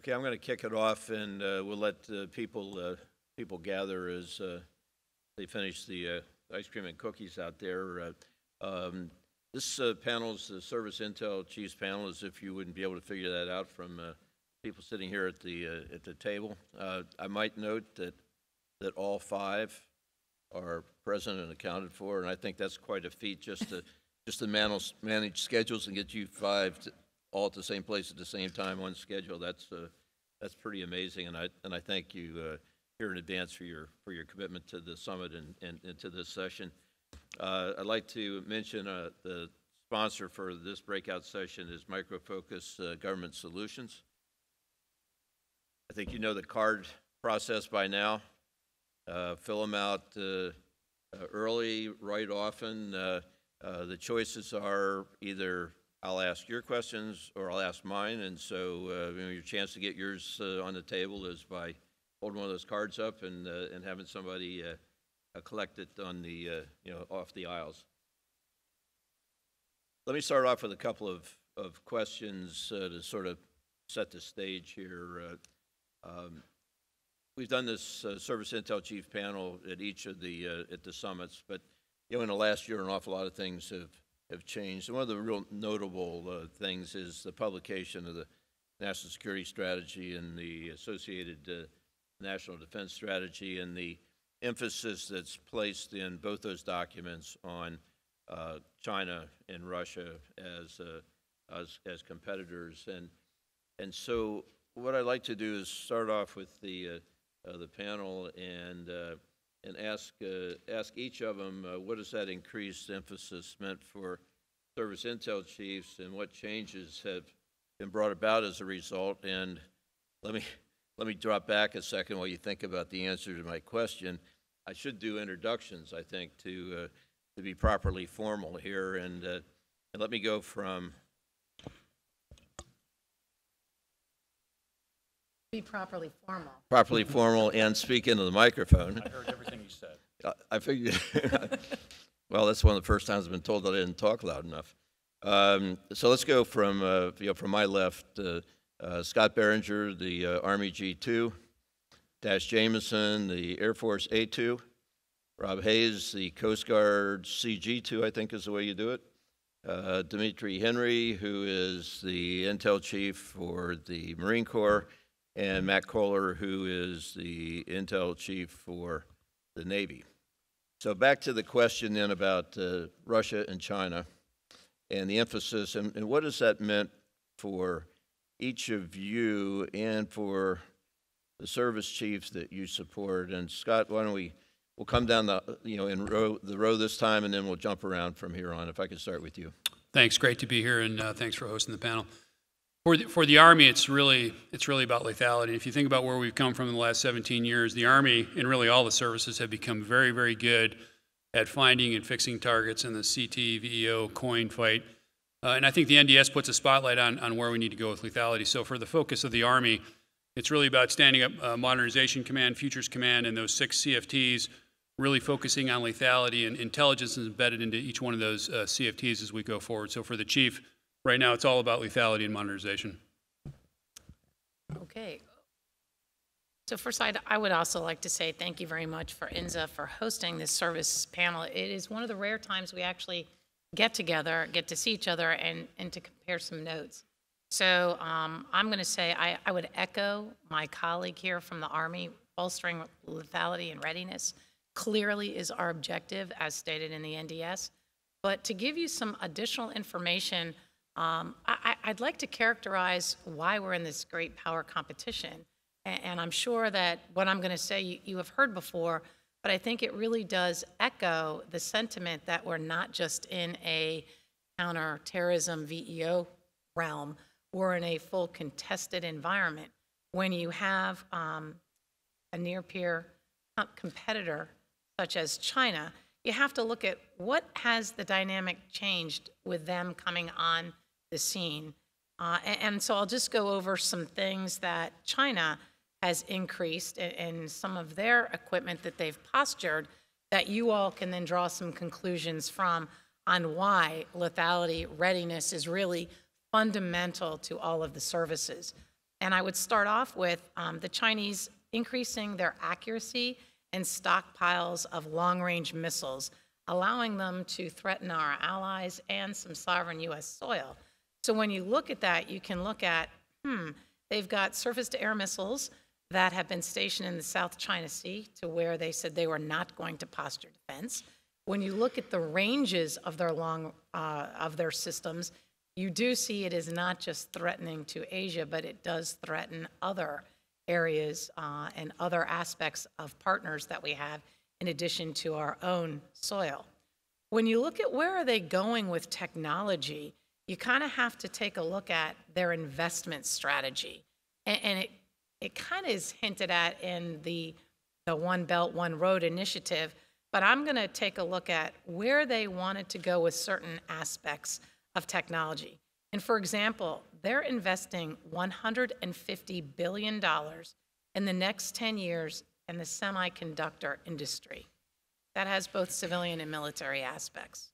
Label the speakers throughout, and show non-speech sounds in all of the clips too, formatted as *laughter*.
Speaker 1: Okay, I'm going to kick it off, and uh, we'll let uh, people, uh, people gather as uh, they finish the uh, ice cream and cookies out there. Uh, um, This panel is the Service Intel Chiefs panel, as if you wouldn't be able to figure that out from people sitting here at the, at the table. I might note that, that all five are present and accounted for, and I think that's quite a feat, just to, just to manage, manage schedules and get you five to- all at the same place at the same time on schedule. That's, uh, that's pretty amazing, and I, and I thank you uh, here in advance for your, for your commitment to the summit and, and and to this session. Uh, I'd like to mention uh, the sponsor for this breakout session is Micro Focus uh, Government Solutions. I think you know the card process by now. Uh, Fill them out early, right often. The choices are either I'll ask your questions or I'll ask mine, and so uh, you know, your chance to get yours uh, on the table is by holding one of those cards up and, uh, and having somebody uh, uh, collect it on the, uh, you know, off the aisles. Let me start off with a couple of, of questions to sort of set the stage here. Um, We've done this Service Intel Chief panel at each of the, at the summits, but, you know, in the last year, an awful lot of things have, have changed. One of the real notable uh, things is the publication of the National Security Strategy and the associated uh, National Defense Strategy and the emphasis that's placed in both those documents on uh, China and Russia as, uh, as, as competitors. And, and so what I'd like to do is start off with the, uh, uh, the panel and, and ask, uh, ask each of them, uh, what has that increased emphasis meant for service intel chiefs and what changes have been brought about as a result? And let me, let me drop back a second while you think about the answer to my question. I should do introductions, I think, to, uh, to be properly formal here. And, uh, and let me go from
Speaker 2: Be properly formal.
Speaker 1: properly formal and speak into the microphone.
Speaker 3: I heard everything you said.
Speaker 1: I- I figured, *laughs* well, that's one of the first times I've been told that I didn't talk loud enough. Um, So let's go from, uh, you know, from my left, uh, uh, Scott Berrier, the uh, Army G2, Dash Jamieson, the Air Force A2, Rob Hayes, the Coast Guard CG2, I think is the way you do it, uh, Dimitri Henry, who is the Intel Chief for the Marine Corps, and Matt Kohler, who is the Intel Chief for the Navy. So back to the question then about uh, Russia and China and the emphasis, and, and what has that meant for each of you and for the service chiefs that you support? And Scott, why don't we, we'll come down the, you know, in row, the row this time, and then we'll jump around from here on, if I could start with you.
Speaker 4: Thanks. Great to be here, and uh, thanks for hosting the panel. For the, for the Army, it's really it's really about lethality. If you think about where we've come from in the last 17 years, the Army and really all the services have become very, very good at finding and fixing targets in the CT, VEO, coin fight. Uh, and I think the NDS puts a spotlight on, on where we need to go with lethality. So for the focus of the Army, it's really about standing up uh, Modernization Command, Futures Command, and those six CFTs, really focusing on lethality and intelligence is embedded into each one of those uh, CFTs as we go forward. So for the chief, right now it's all about lethality and modernization.
Speaker 2: Okay. So first, I'd, I would also like to say thank you very much for INSA for hosting this service panel. It is one of the rare times we actually get together, get to see each other, and, and to compare some notes. So um, I'm going to say I, I would echo my colleague here from the Army, bolstering lethality and readiness clearly is our objective, as stated in the NDS. But to give you some additional information, um, I, I'd like to characterize why we're in this great power competition. A- And, I'm sure that what I'm going to say you, you have heard before, but I think it really does echo the sentiment that we're not just in a counterterrorism VEO realm, we're in a full contested environment. When you have um, a near peer competitor such as China, you have to look at what has the dynamic changed with them coming on the scene. Uh, a- and, so I'll just go over some things that China has increased in, in some of their equipment that they've postured that you all can then draw some conclusions from on why lethality readiness is really fundamental to all of the services. And I would start off with um, the Chinese increasing their accuracy and stockpiles of long-range missiles, allowing them to threaten our allies and some sovereign U.S. soil. So when you look at that, you can look at, hmm, they've got surface-to-air missiles that have been stationed in the South China Sea to where they said they were not going to posture defense. When you look at the ranges of their long uh, of their systems, you do see it is not just threatening to Asia, but it does threaten other areas uh, and other aspects of partners that we have in addition to our own soil. When you look at where are they going with technology, you kind of have to take a look at their investment strategy. And, and it, it kind of is hinted at in the, the One Belt, One Road initiative, but I'm going to take a look at where they wanted to go with certain aspects of technology. And for example, they're investing $150 billion in the next 10 years in the semiconductor industry. That has both civilian and military aspects.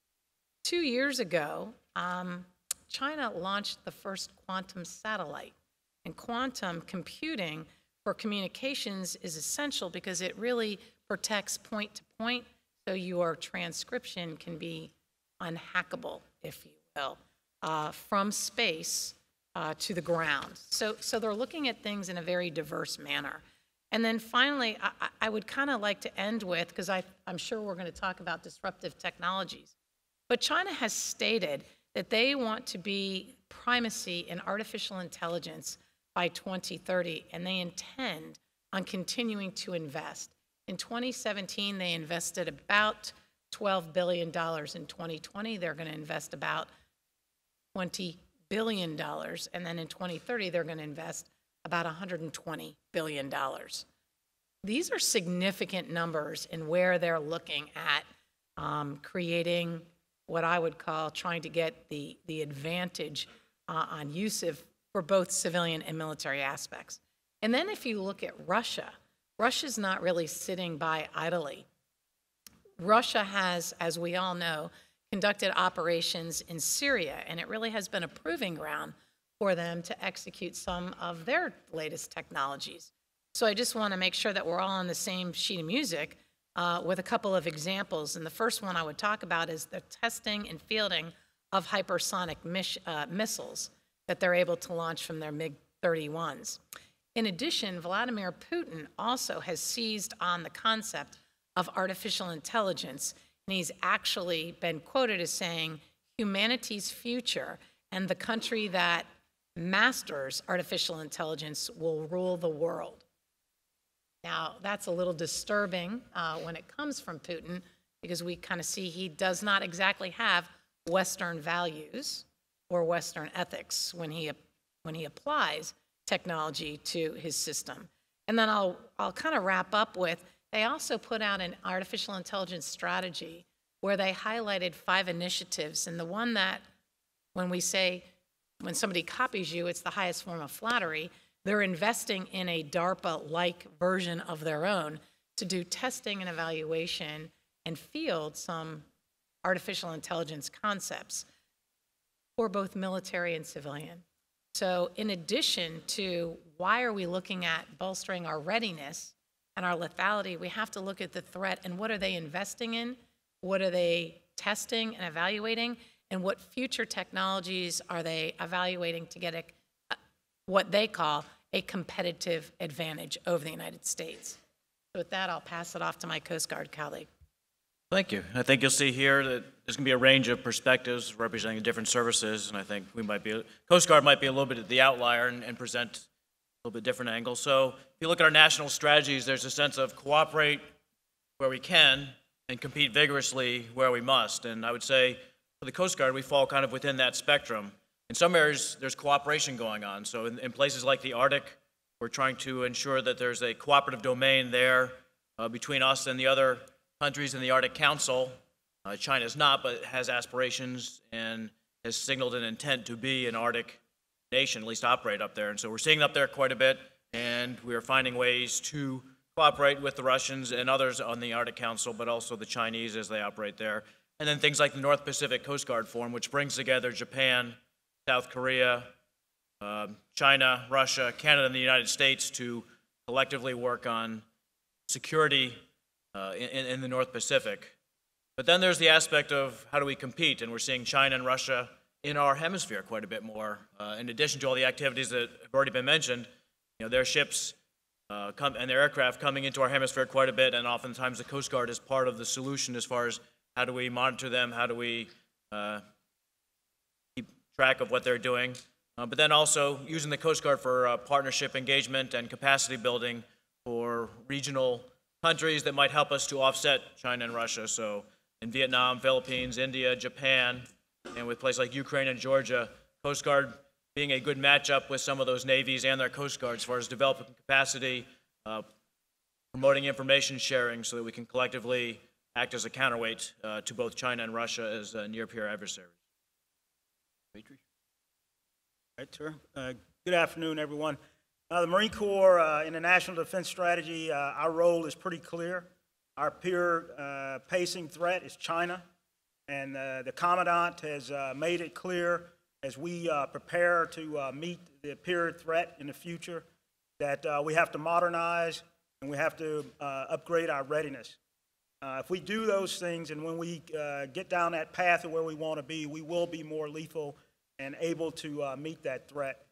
Speaker 2: Two years ago, um, China launched the first quantum satellite. And quantum computing for communications is essential because it really protects point to point, so your transcription can be unhackable, if you will, uh, from space uh, to the ground. So, so they're looking at things in a very diverse manner. And then finally, I, I- would kind of like to end with, because I'm sure we're going to talk about disruptive technologies, but China has stated that they want to be primacy in artificial intelligence by 2030, and they intend on continuing to invest. In 2017, they invested about $12 billion. In 2020, they're going to invest about $20 billion. And then in 2030, they're going to invest about $120 billion. These are significant numbers in where they're looking at um, creating what I would call trying to get the, the advantage uh, on use of, for both civilian and military aspects. And then if you look at Russia, Russia's not really sitting by idly. Russia has, as we all know, conducted operations in Syria, and it really has been a proving ground for them to execute some of their latest technologies. So I just want to make sure that we're all on the same sheet of music uh, with a couple of examples. And the first one I would talk about is the testing and fielding of hypersonic uh, missiles that they're able to launch from their MiG 31s. In addition, Vladimir Putin also has seized on the concept of artificial intelligence, and he's actually been quoted as saying, humanity's future and the country that masters artificial intelligence will rule the world. Now, that's a little disturbing uh, when it comes from Putin because we kind of see he does not exactly have Western values or Western ethics when he, when he applies technology to his system. And then I'll, I'll kind of wrap up with they also put out an artificial intelligence strategy where they highlighted five initiatives. And the one that, when we say, when somebody copies you, it's the highest form of flattery, they're investing in a DARPA like version of their own to do testing and evaluation and field some artificial intelligence concepts for both military and civilian. So, in addition to why are we looking at bolstering our readiness and our lethality, we have to look at the threat and what are they investing in? What are they testing and evaluating? And what future technologies are they evaluating to get a, uh, what they call a competitive advantage over the United States? So, with that, I'll pass it off to my Coast Guard colleague.
Speaker 3: Thank you. I think you'll see here that there's going to be a range of perspectives representing different services, and I think we might be, Coast Guard might be a little bit of the outlier and, and present a little bit different angle. So if you look at our national strategies, there's a sense of cooperate where we can and compete vigorously where we must. And I would say for the Coast Guard, we fall kind of within that spectrum. In some areas, there's cooperation going on. So in, in places like the Arctic, we're trying to ensure that there's a cooperative domain there uh, between us and the other countries in the Arctic Council. Uh, China is not, but has aspirations and has signaled an intent to be an Arctic nation, at least operate up there. And so we're seeing up there quite a bit, and we are finding ways to cooperate with the Russians and others on the Arctic Council, but also the Chinese as they operate there. And then things like the North Pacific Coast Guard Forum, which brings together Japan, South Korea, um, China, Russia, Canada, and the United States to collectively work on security uh, in, in the North Pacific. But then there's the aspect of how do we compete, and we're seeing China and Russia in our hemisphere quite a bit more. Uh, in addition to all the activities that have already been mentioned, you know, their ships uh, come, and their aircraft coming into our hemisphere quite a bit, and oftentimes the Coast Guard is part of the solution as far as how do we monitor them, how do we uh, track of what they're doing. Uh, but then also using the Coast Guard for uh, partnership engagement and capacity building for regional countries that might help us to offset China and Russia. So in Vietnam, Philippines, India, Japan, and with places like Ukraine and Georgia, Coast Guard being a good matchup with some of those navies and their Coast Guards as far as developing capacity, uh, promoting information sharing so that we can collectively act as a counterweight uh, to both China and Russia as uh, near-peer adversaries.
Speaker 1: Dimitri?
Speaker 5: Right, sir. Uh, Good afternoon, everyone. Uh, The Marine Corps, uh, in the National Defense Strategy, uh, our role is pretty clear. Our peer uh, pacing threat is China, and uh, the Commandant has made it clear as we prepare to meet the peer threat in the future that we have to modernize and we have to upgrade our readiness. If we do those things and when we get down that path of where we want to be, we will be more lethal and able to uh, meet that threat.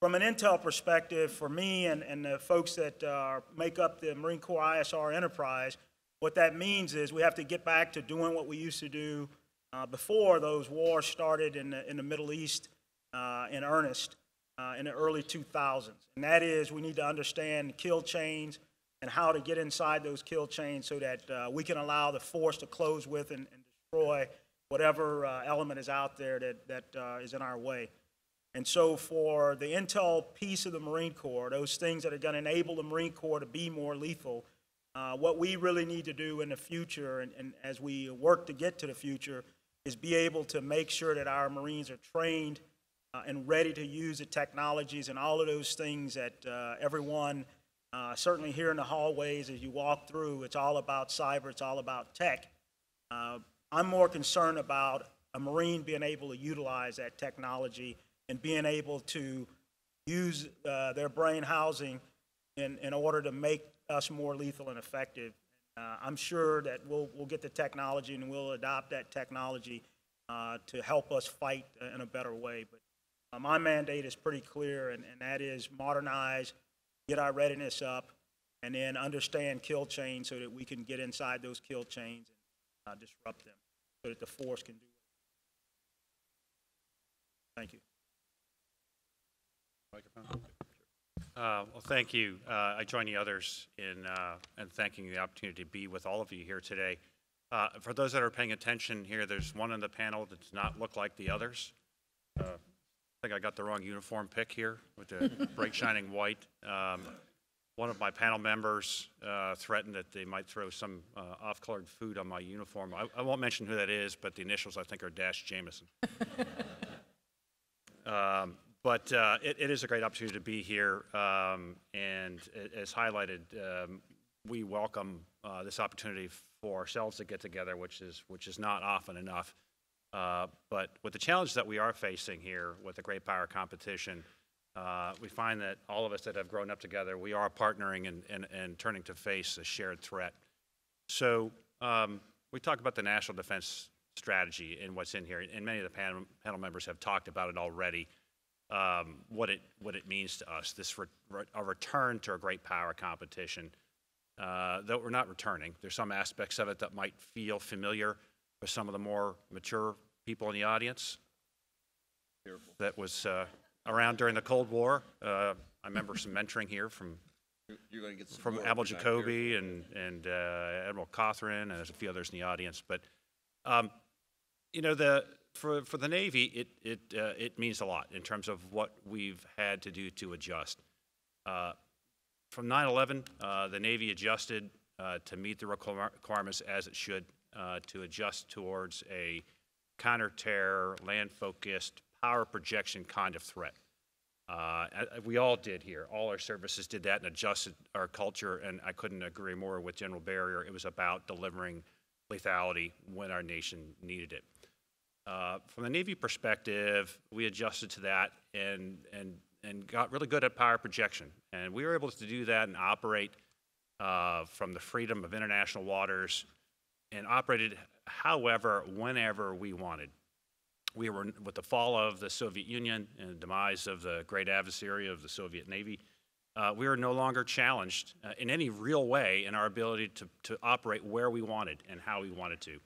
Speaker 5: From an intel perspective, for me and, and the folks that uh, make up the Marine Corps ISR enterprise, what that means is we have to get back to doing what we used to do uh, before those wars started in the, in the Middle East uh, in earnest uh, in the early 2000s. And that is, we need to understand kill chains and how to get inside those kill chains so that uh, we can allow the force to close with and, and destroy whatever uh, element is out there that, that uh, is in our way. And so for the intel piece of the Marine Corps, those things that are going to enable the Marine Corps to be more lethal, uh, what we really need to do in the future, and, and as we work to get to the future, is be able to make sure that our Marines are trained uh, and ready to use the technologies and all of those things that uh, everyone, uh, certainly here in the hallways as you walk through, it's all about cyber, it's all about tech. Uh, I'm more concerned about a Marine being able to utilize that technology and being able to use uh, their brain housing in, in order to make us more lethal and effective. Uh, I'm sure that we'll, we'll get the technology and we'll adopt that technology uh, to help us fight in a better way. But uh, my mandate is pretty clear, and, and that is modernize, get our readiness up, and then understand kill chains so that we can get inside those kill chains disrupt them, so that the force can do it. Thank you.
Speaker 6: Uh, Well, thank you. Uh, I join the others in, uh, in thanking the opportunity to be with all of you here today. Uh, For those that are paying attention here, there's one on the panel that does not look like the others. Uh, I think I got the wrong uniform pick here with the bright *laughs* shining white. Um, One of my panel members uh, threatened that they might throw some uh, off-colored food on my uniform. I- I won't mention who that is, but the initials, I think, are Dash Jamieson. *laughs* Um, But uh, it, it is a great opportunity to be here, um, and as highlighted, um, we welcome uh, this opportunity for ourselves to get together, which is, which is not often enough. Uh, But with the challenge that we are facing here with the great power competition, uh, we find that all of us that have grown up together, we are partnering and, and, and turning to face a shared threat. So um, we talk about the national defense strategy and what's in here, and many of the panel, panel members have talked about it already. Um, what it what it means to us, this re, a return to a great power competition. Uh, though we're not returning, there's some aspects of it that might feel familiar for some of the more mature people in the audience. That was uh, around during the Cold War. Uh, I remember some mentoring here from
Speaker 1: You're going to get some
Speaker 6: from Admiral
Speaker 1: if you're not careful.
Speaker 6: Jacoby and, and uh, Admiral Cothron, and there's a few others in the audience. But, um, you know, the, for, for the Navy, it, it, uh, it means a lot in terms of what we've had to do to adjust. Uh, From 9/11, uh, the Navy adjusted uh, to meet the requirements as it should, uh, to adjust towards a counter-terror, land-focused, power projection kind of threat. Uh, we all did here. All our services did that and adjusted our culture, and I couldn't agree more with General Berrier. It was about delivering lethality when our nation needed it. Uh, from the Navy perspective, we adjusted to that and, and and got really good at power projection. And we were able to do that and operate uh, from the freedom of international waters and operated however, whenever we wanted. We were, with the fall of the Soviet Union and the demise of the great adversary of the Soviet Navy, uh, we were no longer challenged uh, in any real way in our ability to, to operate where we wanted and how we wanted to.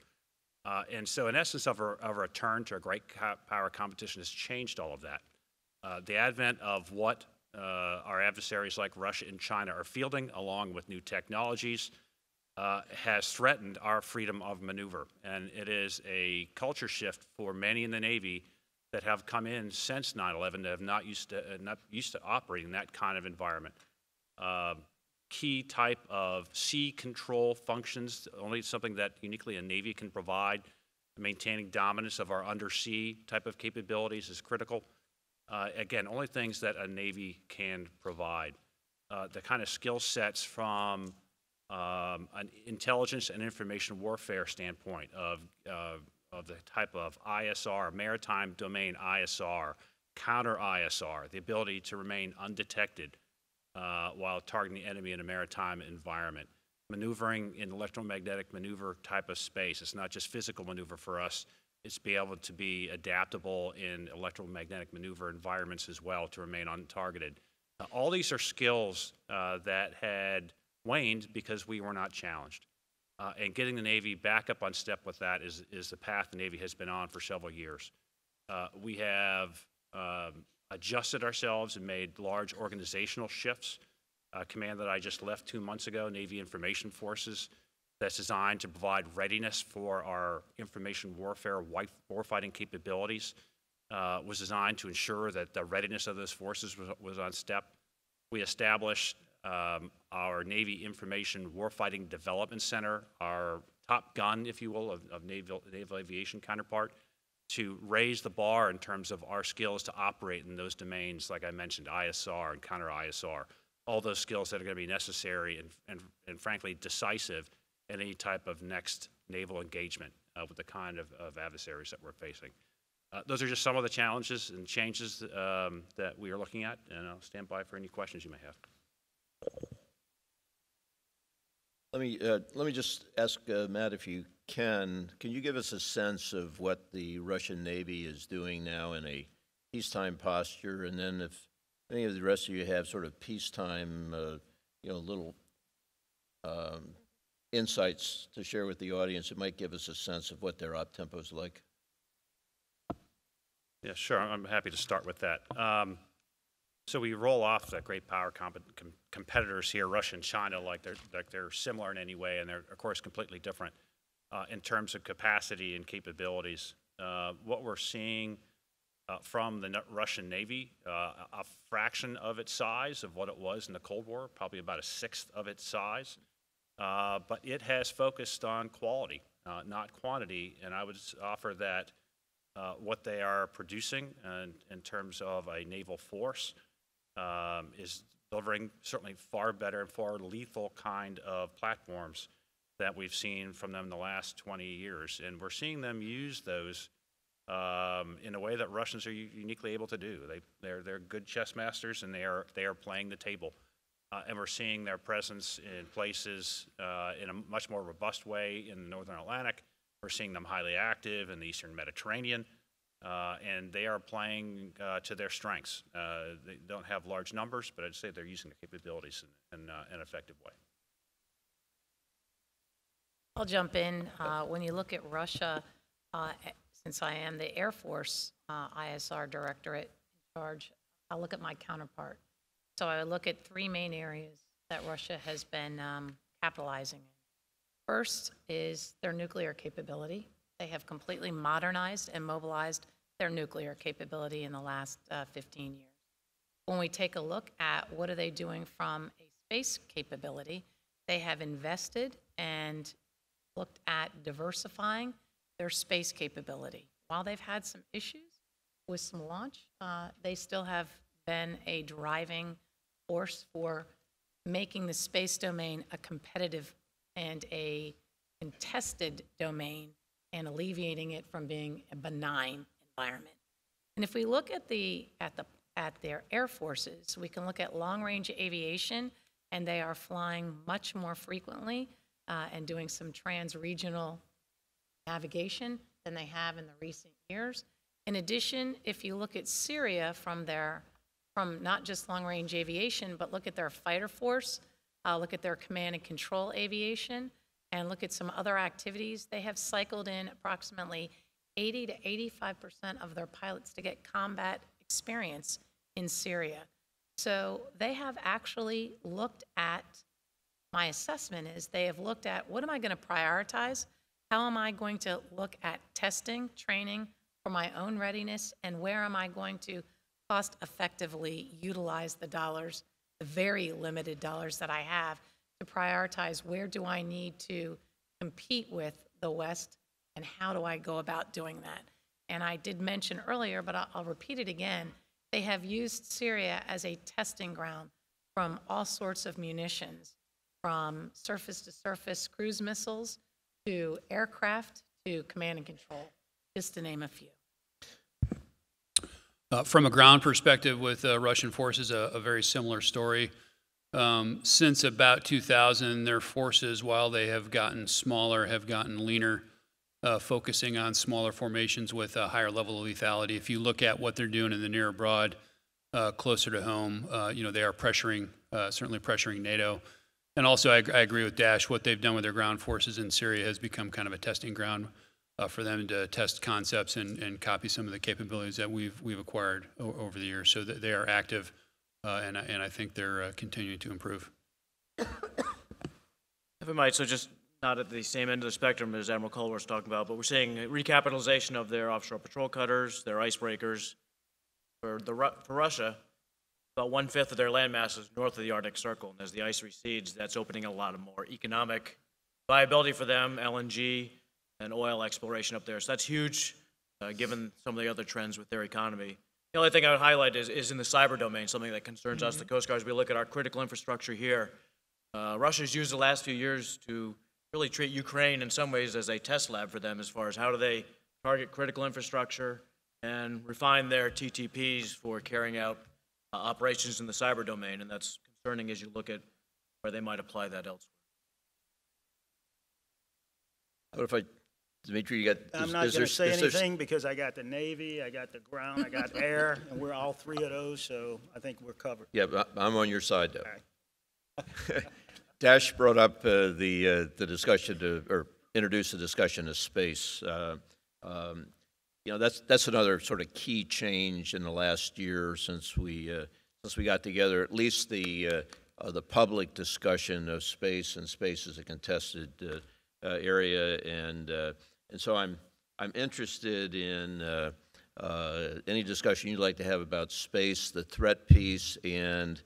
Speaker 6: Uh, and so, in essence, of a, of a return to a great co- power competition has changed all of that. Uh, the advent of what uh, our adversaries like Russia and China are fielding, along with new technologies, uh, has threatened our freedom of maneuver. And it is a culture shift for many in the Navy that have come in since 9 11 that have not used to, uh, not used to operating in that kind of environment. Uh, key type of sea control functions, only something that uniquely a Navy can provide. Maintaining dominance of our undersea type of capabilities is critical. Uh, again, only things that a Navy can provide. Uh, the kind of skill sets from um, an intelligence and information warfare standpoint of, uh, of the type of ISR, maritime domain ISR, counter ISR, the ability to remain undetected uh, while targeting the enemy in a maritime environment. Maneuvering in electromagnetic maneuver type of space. It's not just physical maneuver for us, it's be able to be adaptable in electromagnetic maneuver environments as well to remain untargeted. Uh, all these are skills uh, that had waned because we were not challenged. Uh, and getting the Navy back up on step with that is, is the path the Navy has been on for several years. Uh, we have um, adjusted ourselves and made large organizational shifts. Uh, command that I just left two months ago, Navy Information Forces, that's designed to provide readiness for our information warfare warfighting capabilities, uh, was designed to ensure that the readiness of those forces was, was on step. We established um, our Navy Information Warfighting Development Center, our top gun, if you will, of, of naval, naval aviation counterpart, to raise the bar in terms of our skills to operate in those domains, like I mentioned, ISR and counter ISR, all those skills that are going to be necessary and, and, and frankly decisive in any type of next naval engagement uh, with the kind of, of adversaries that we're facing. Uh, those are just some of the challenges and changes um, that we are looking at, and I'll stand by for any questions you may have.
Speaker 1: Let me, uh, let me just ask, uh, Matt, if you can, can you give us a sense of what the Russian Navy is doing now in a peacetime posture? And then if any of the rest of you have sort of peacetime, uh, you know, little um, insights to share with the audience, it might give us a sense of what their op tempo is like.
Speaker 6: Yeah, sure. I'm happy to start with that. Um, so we roll off the great power com- competitors here, Russia and China, like they're like they're similar in any way, and they're of course completely different uh, in terms of capacity and capabilities. Uh, what we're seeing uh, from the Russian Navy, uh, a fraction of its size of what it was in the Cold War, probably about a sixth of its size, uh, but it has focused on quality, uh, not quantity, and I would offer that. What they are producing in, in terms of a naval force um, is delivering certainly far better and far lethal kind of platforms that we've seen from them in the last 20 years. And we're seeing them use those um, in a way that Russians are uniquely able to do. They, they're, they're good chess masters and they are, they are playing the table. Uh, and we're seeing their presence in places uh, in a much more robust way in the Northern Atlantic. We're seeing them highly active in the Eastern Mediterranean. Uh, and they are playing uh, to their strengths. Uh, they don't have large numbers, but I'd say they're using the capabilities in, in uh, an effective way.
Speaker 2: I'll jump in. Uh, When you look at Russia, uh, since I am the Air Force ISR Directorate in charge, I look at my counterpart. So I look at three main areas that Russia has been um, capitalizing in. First is their nuclear capability. They have completely modernized and mobilized their nuclear capability in the last uh, 15 years. When we take a look at what are they doing from a space capability, they have invested and looked at diversifying their space capability. While they've had some issues with some launch, uh, they still have been a driving force for making the space domain a competitive and a contested domain and alleviating it from being a benign environment. And if we look at the, at the at their air forces, we can look at long-range aviation, and they are flying much more frequently uh, and doing some trans-regional navigation than they have in the recent years. In addition, if you look at Syria from their, from not just long-range aviation, but look at their fighter force, uh, look at their command and control aviation, and look at some other activities, they have cycled in approximately 80 to 85% of their pilots to get combat experience in Syria. So they have actually looked at my assessment is they have looked at what am I going to prioritize? How am I going to look at testing, training for my own readiness, and where am I going to cost effectively utilize the dollars, the very limited dollars that I have, to prioritize where do I need to compete with the West and how do I go about doing that? And I did mention earlier, but I'll, I'll repeat it again. They have used Syria as a testing ground from all sorts of munitions, from surface to surface cruise missiles to aircraft to command and control, just to name a few.
Speaker 4: Uh, From a ground perspective with uh, Russian forces, a, a very similar story. Um, Since about 2000, their forces, while they have gotten smaller, have gotten leaner, uh, focusing on smaller formations with a higher level of lethality. If you look at what they're doing in the near abroad, uh, closer to home, uh, you know, they are pressuring, uh, certainly pressuring NATO. And also, I, I agree with Dash, what they've done with their ground forces in Syria has become kind of a testing ground uh, for them to test concepts and, and copy some of the capabilities that we've, we've acquired over the years. So they are active, uh, and, I- and I think they're continuing to improve.
Speaker 3: If I might, so just not at the same end of the spectrum as Admiral Kohler was talking about, but we're seeing recapitalization of their offshore patrol cutters, their icebreakers. For the, for Russia, about one-fifth of their landmass is north of the Arctic Circle, and as the ice recedes, that's opening a lot of more economic viability for them, LNG and oil exploration up there. So that's huge, uh, given some of the other trends with their economy. The only thing I would highlight is, is in the cyber domain, something that concerns us, the Coast Guard, as we look at our critical infrastructure here. Uh, Russia's used the last few years to really treat Ukraine in some ways as a test lab for them as far as how do they target critical infrastructure and refine their TTPs for carrying out uh, operations in the cyber domain. And that's concerning as you look at where they might apply that elsewhere.
Speaker 1: What if I, Dimitri, you got?
Speaker 5: I'm
Speaker 1: is-
Speaker 5: not going to say
Speaker 1: is there-
Speaker 5: anything because I got the Navy, I got the ground, I got *laughs* air, and we're all three of those, so I think we're covered.
Speaker 1: Yeah, but I- I'm on your side, though. *laughs* Dash brought up uh, the, uh, the discussion to, or introduced the discussion of space. Uh, um, You know, that's, that's another sort of key change in the last year since we, uh, since we got together, at least the, uh, uh, the public discussion of space and space as a contested area. And, and so I'm, I'm interested in any discussion you'd like to have about space, the threat piece, and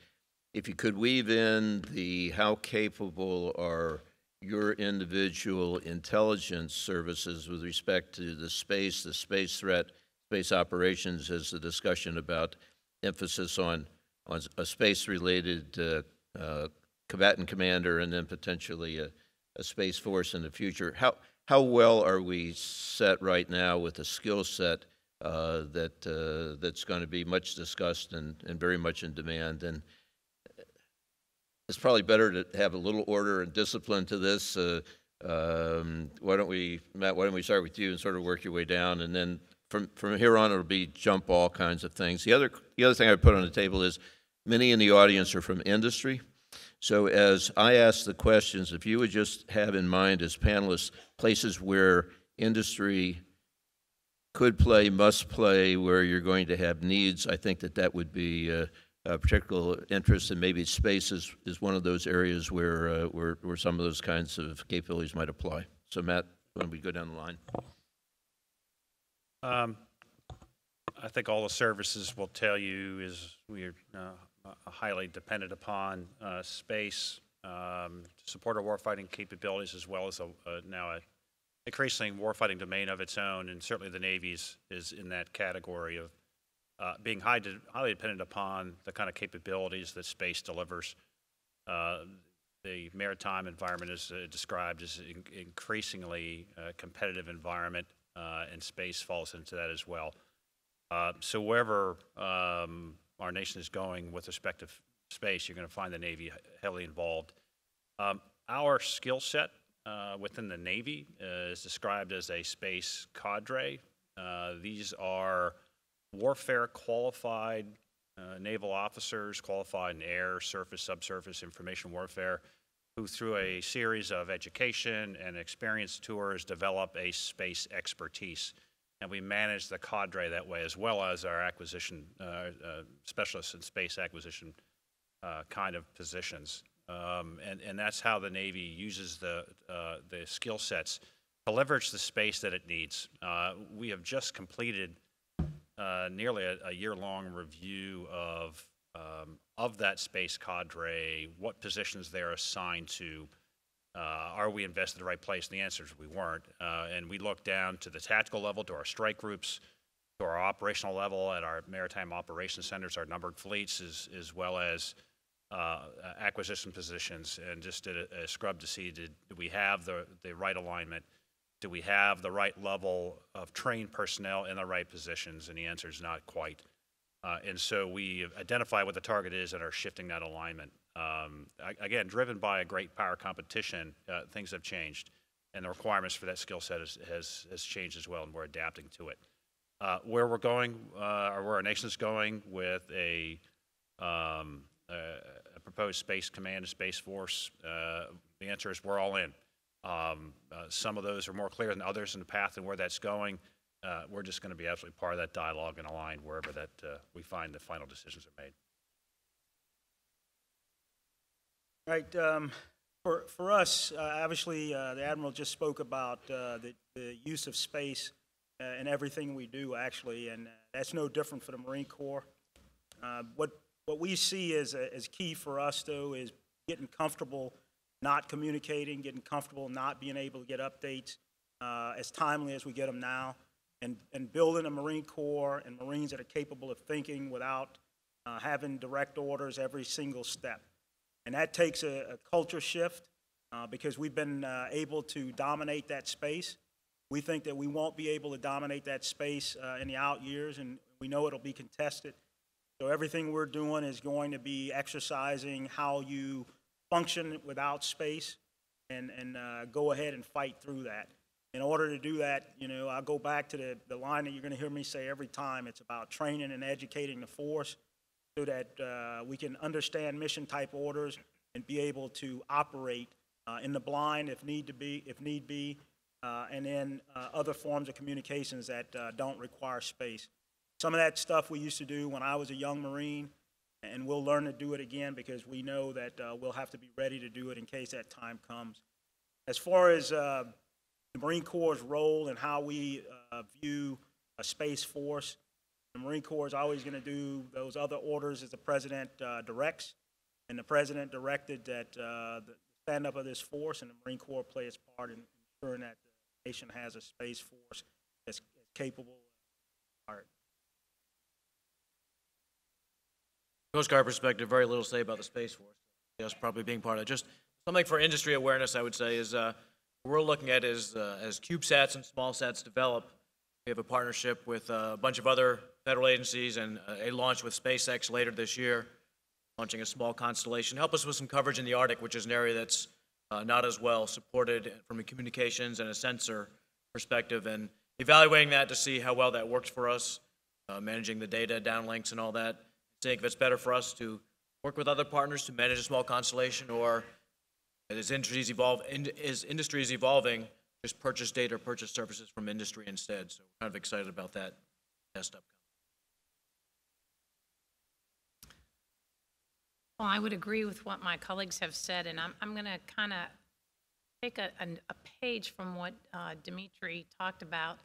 Speaker 1: if you could weave in the how capable are your individual intelligence services with respect to the space, the space threat, space operations, as the discussion about emphasis on, on a space-related uh, uh, combatant commander and then potentially a, a space force in the future. How, how well are we set right now with a skill set uh, that, uh, that's going to be much discussed and, and very much in demand? And it's probably better to have a little order and discipline to this. Uh, um, Why don't we, Matt, why don't we start with you and sort of work your way down? And then from, from here on, it'll be jump all kinds of things. The other, the other thing I put on the table is, many in the audience are from industry. So as I ask the questions, if you would just have in mind as panelists, places where industry could play, must play, where you're going to have needs, I think that that would be uh, a particular interest, and maybe space is, is one of those areas where, uh, where, where some of those kinds of capabilities might apply. So Matt, when we go down the line?
Speaker 6: Um, I think all the services will tell you is we're uh, highly dependent upon uh, space um, to support our warfighting capabilities as well as a, a- now a increasingly warfighting domain of its own, and certainly the Navy's is in that category of uh, being high, highly dependent upon the kind of capabilities that space delivers. Uh, The maritime environment is uh, described as in- increasingly uh, competitive environment, uh, and space falls into that as well. Uh, So wherever um, our nation is going with respect to space, you're going to find the Navy heavily involved. Um, Our skill set within the Navy is described as a space cadre. These are warfare qualified uh, naval officers, qualified in air, surface, subsurface, information warfare, who through a series of education and experience tours develop a space expertise. And we manage the cadre that way, as well as our acquisition uh, uh, specialists in space acquisition uh, kind of positions. Um, and, and that's how the Navy uses the, uh, the skill sets to leverage the space that it needs. Uh, we have just completed uh, nearly a, a year-long review of, um, of that space cadre, what positions they're assigned to, uh, are we invested in the right place? And the answer is we weren't. Uh, and we looked down to the tactical level, to our strike groups, to our operational level at our maritime operations centers, our numbered fleets, as, as well as uh, acquisition positions, and just did a, a scrub to see did, do we have the, the right alignment? Do we have the right level of trained personnel in the right positions? And the answer is not quite. Uh, and so we identify what the target is and are shifting that alignment. Um, again, driven by a great power competition, uh, things have changed, and the requirements for that skill set has, has, has changed as well, and we're adapting to it. Uh, where we're going, uh, or where our nation's going with a, um, a, proposed space command, a space force, uh, the answer is we're all in. Um, uh, some of those are more clear than others in the path and where that's going. Uh, we're just going to be absolutely part of that dialogue and aligned wherever that uh, we find the final decisions are made.
Speaker 5: Right, um, for, for us, uh, obviously, uh, the Admiral just spoke about, uh, the, the use of space in everything we do, actually, and that's no different for the Marine Corps. What, what we see as, as key for us, though, is getting comfortable not communicating, getting comfortable not being able to get updates, uh, as timely as we get them now, and, and building a Marine Corps and Marines that are capable of thinking without, uh, having direct orders every single step. And that takes a, a culture shift uh, because we've been uh, able to dominate that space. We think that we won't be able to dominate that space uh, in the out years, and we know it'll be contested. So everything we're doing is going to be exercising how you function without space and, and uh, go ahead and fight through that. In order to do that, you know, I'll go back to the, the line that you're going to hear me say every time. It's about training and educating the force so that uh, we can understand mission-type orders and be able to operate uh, in the blind if need to be, if need be, uh, and then uh, other forms of communications that uh, don't require space. Some of that stuff we used to do when I was a young Marine, and we'll learn to do it again because we know that uh, we'll have to be ready to do it in case that time comes. As far as uh, the Marine Corps' role and how we uh, view a space force, the Marine Corps is always going to do those other orders as the president uh, directs, and the president directed that uh, the stand-up of this force and the Marine Corps play its part in ensuring that the nation has a space force that's capable. All right.
Speaker 3: Coast Guard perspective, very little to say about the Space Force. Yes, probably being part of it. Just something for industry awareness, I would say, is uh, we're looking at is uh, as CubeSats and small sats develop, we have a partnership with uh, a bunch of other federal agencies and a launch with SpaceX later this year, launching a small constellation. Help us with some coverage in the Arctic, which is an area that's uh, not as well supported from a communications and a sensor perspective, and evaluating that to see how well that works for us, uh, managing the data, downlinks, and all that. Seeing if it's better for us to work with other partners to manage a small constellation, or as industries evolve, in- as industry is evolving, just purchase data, or purchase services from industry instead. So we're kind of excited about that test upcoming.
Speaker 2: Well, I would agree with what my colleagues have said, and I'm, I'm going to kind of take a, an- a page from what uh, Dimitri talked about.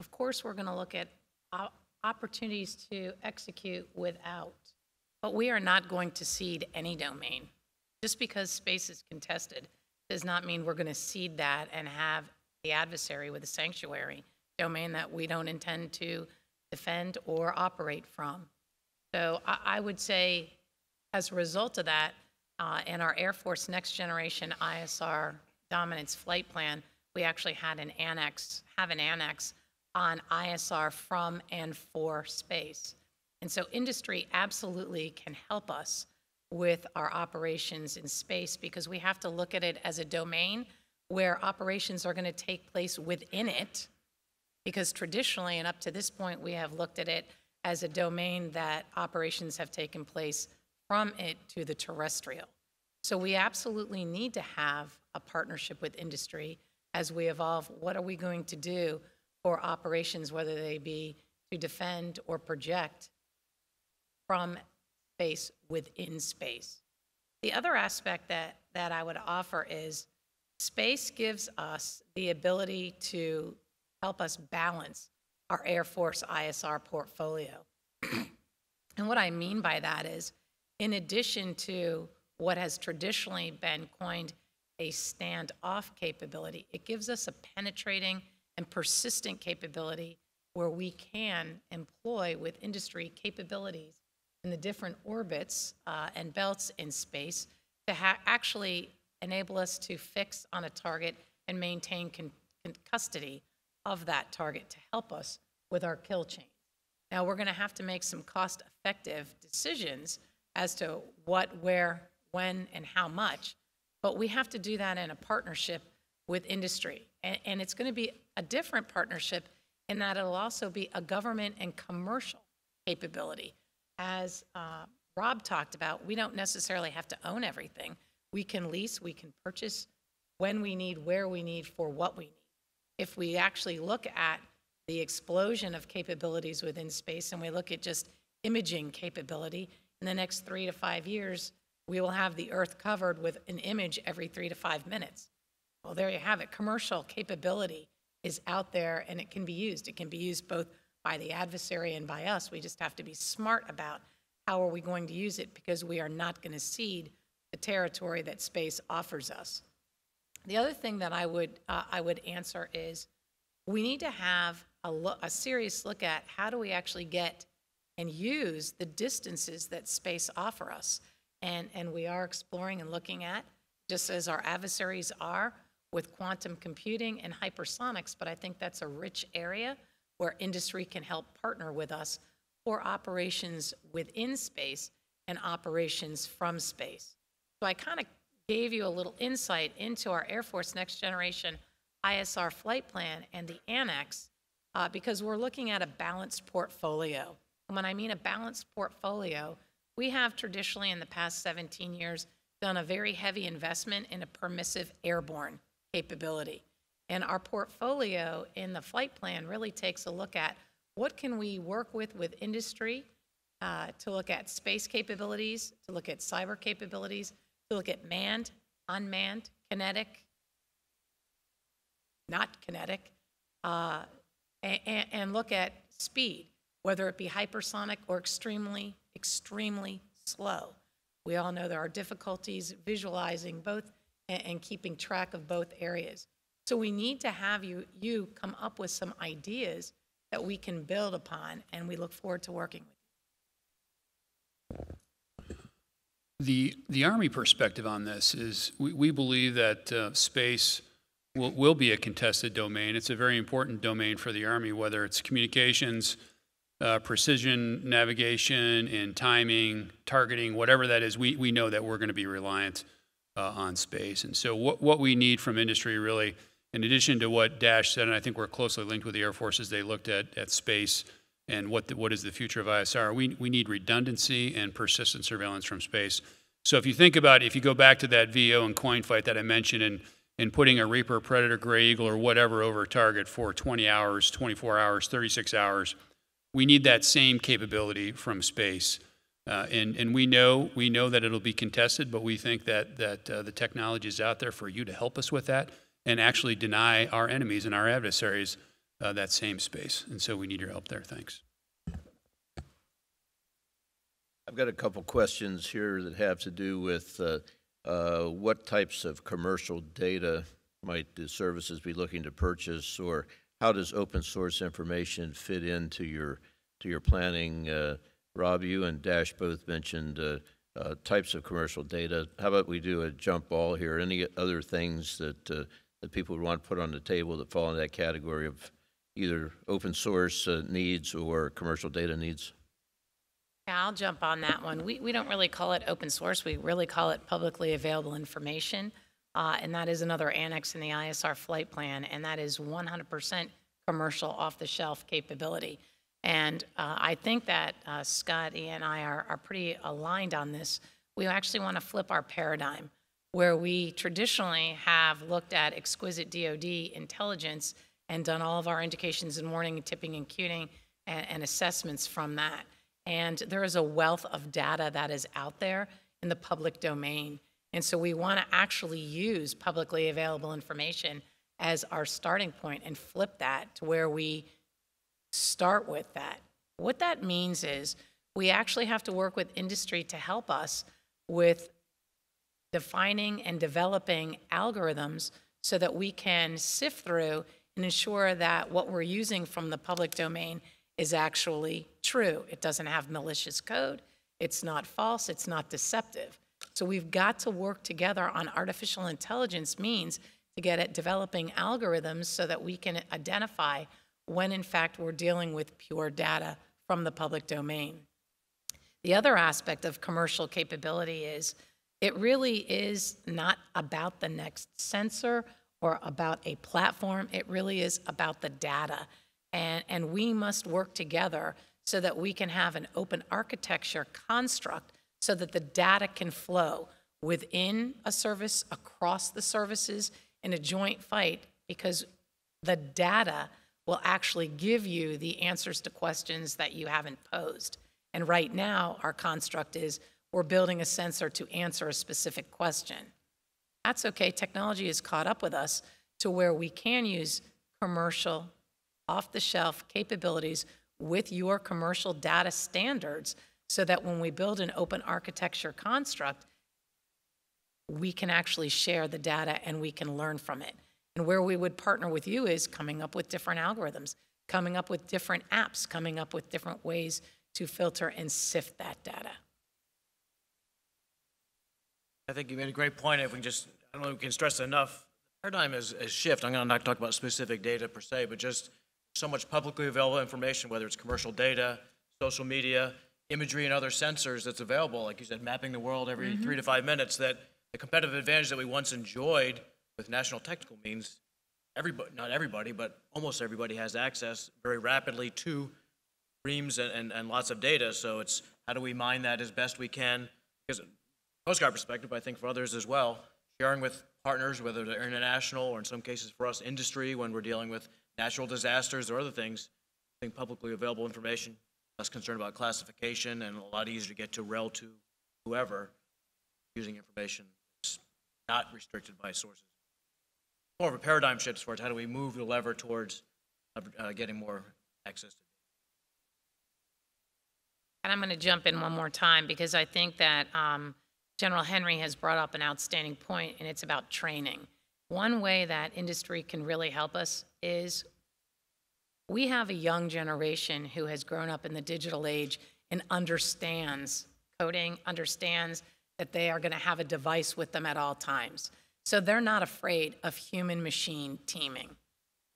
Speaker 2: Of course, we're going to look at o- opportunities to execute without, but we are not going to cede any domain. Just because space is contested does not mean we're going to cede that and have the adversary with a sanctuary domain that we don't intend to defend or operate from. So I, I would say, as a result of that, uh, in our Air Force Next Generation ISR Dominance Flight Plan, we actually had an annex, have an annex on ISR from and for space. And so industry absolutely can help us with our operations in space because we have to look at it as a domain where operations are going to take place within it. Because traditionally, and up to this point, we have looked at it as a domain that operations have taken place from it to the terrestrial. So we absolutely need to have a partnership with industry as we evolve. What are we going to do for operations, whether they be to defend or project from space within space? The other aspect that, that I would offer is space gives us the ability to help us balance our Air Force ISR portfolio. *clears throat* and what I mean by that is, in addition to what has traditionally been coined a standoff capability, it gives us a penetrating and persistent capability where we can employ with industry capabilities in the different orbits uh, and belts in space to actually enable us to fix on a target and maintain custody of that target to help us with our kill chain. Now, we're going to have to make some cost effective decisions as to what, where, when, and how much, but we have to do that in a partnership with industry. And, and it's going to be a different partnership in that it'll also be a government and commercial capability. As uh, Rob talked about, we don't necessarily have to own everything. We can lease, we can purchase when we need, where we need, for what we need. If we actually look at the explosion of capabilities within space and we look at just imaging capability, in the next three to five years, we will have the Earth covered with an image every three to five minutes. Well, there you have it. Commercial capability is out there and it can be used. It can be used both by the adversary and by us. We just have to be smart about how are we going to use it because we are not going to cede the territory that space offers us. The other thing that I would, uh, I would answer is we need to have a, lo- a serious look at how do we actually get and use the distances that space offer us. And, and we are exploring and looking at, just as our adversaries are with quantum computing and hypersonics, but I think that's a rich area where industry can help partner with us for operations within space and operations from space. So I kind of gave you a little insight into our Air Force Next Generation ISR flight plan and the annex uh, because we're looking at a balanced portfolio. And when I mean a balanced portfolio, we have traditionally in the past 17 years done a very heavy investment in a permissive airborne capability. And our portfolio in the flight plan really takes a look at what can we work with with industry uh, to look at space capabilities, to look at cyber capabilities, to look at manned, unmanned, kinetic, not kinetic, uh, and, and look at speed, whether it be hypersonic or extremely, extremely slow. We all know there are difficulties visualizing both and, and keeping track of both areas. So we need to have you, you come up with some ideas that we can build upon, and we look forward to working with you.
Speaker 4: The, the Army perspective on this is we, we believe that uh, space will, will be a contested domain. It's a very important domain for the Army, whether it's communications, uh, precision navigation, and timing, targeting, whatever that is. We, we know that we're going to be reliant uh, on space. And so, what, what we need from industry really, in addition to what Dash said, and I think we're closely linked with the Air Force as they looked at, at space and what, the, what is the future of ISR, we, we need redundancy and persistent surveillance from space. So if you think about, if you go back to that VO and coin fight that I mentioned, and, and putting a Reaper, Predator, Gray Eagle, or whatever over a target for 20 hours, 24 hours, 36 hours, we need that same capability from space. Uh, and, and we know we know that it'll be contested, but we think that that uh, the technology is out there for you to help us with that and actually deny our enemies and our adversaries uh, that same space. And so we need your help there. Thanks.
Speaker 1: I've got a couple questions here that have to do with uh, uh, what types of commercial data might the services be looking to purchase, or how does open source information fit into your to your planning? Rob, you and Dash both mentioned uh, uh, types of commercial data. How about we do a jump ball here? Any other things that uh, that people would want to put on the table that fall in that category of either open source uh, needs or commercial data needs?
Speaker 2: Yeah, I'll jump on that one. We, we don't really call it open source. We really call it publicly available information. Uh, and that is another annex in the ISR flight plan, and that is 100% commercial off-the-shelf capability. And uh, I think that uh, Scott, and I are, are pretty aligned on this. We actually want to flip our paradigm, where we traditionally have looked at exquisite DoD intelligence and done all of our indications and warning and tipping and cueing and, and assessments from that. And there is a wealth of data that is out there in the public domain. And so we want to actually use publicly available information as our starting point and flip that to where we start with that. What that means is we actually have to work with industry to help us with defining and developing algorithms so that we can sift through and ensure that what we're using from the public domain is actually true. It doesn't have malicious code, it's not false, it's not deceptive. So we've got to work together on artificial intelligence means to get at developing algorithms so that we can identify when in fact we're dealing with pure data from the public domain. The other aspect of commercial capability is it really is not about the next sensor or about a platform. It really is about the data. And, and we must work together so that we can have an open architecture construct so that the data can flow within a service, across the services, in a joint fight, because the data will actually give you the answers to questions that you haven't posed. And right now, our construct is we're building a sensor to answer a specific question. That's okay. Technology has caught up with us to where we can use commercial, off the shelf capabilities with your commercial data standards so that when we build an open architecture construct, we can actually share the data and we can learn from it. And where we would partner with you is coming up with different algorithms, coming up with different apps, coming up with different ways to filter and sift that data.
Speaker 3: I think you made a great point. If we can just, I don't know if we can stress enough, paradigm is a shift. I'm going to not talk about specific data per se, but just so much publicly available information, whether it's commercial data, social media, imagery, and other sensors that's available. Like you said, mapping the world every mm-hmm. three to five minutes. That the competitive advantage that we once enjoyed with national technical means, everybody, not everybody, but almost everybody has access very rapidly to reams and, and, and lots of data. So it's how do we mine that as best we can? Because Coast Guard perspective, I think for others as well, sharing with partners, whether they're international or in some cases for us, industry, when we're dealing with natural disasters or other things, I think publicly available information, less concerned about classification and a lot easier to get to rel to whoever using information that's not restricted by sources. More of a paradigm shift towards how do we move the lever towards uh, getting more access to
Speaker 2: And I'm going to jump in one more time because I think that um, General Henry has brought up an outstanding point, and it's about training. One way that industry can really help us is we have a young generation who has grown up in the digital age and understands coding, understands that they are going to have a device with them at all times. So they're not afraid of human machine teaming.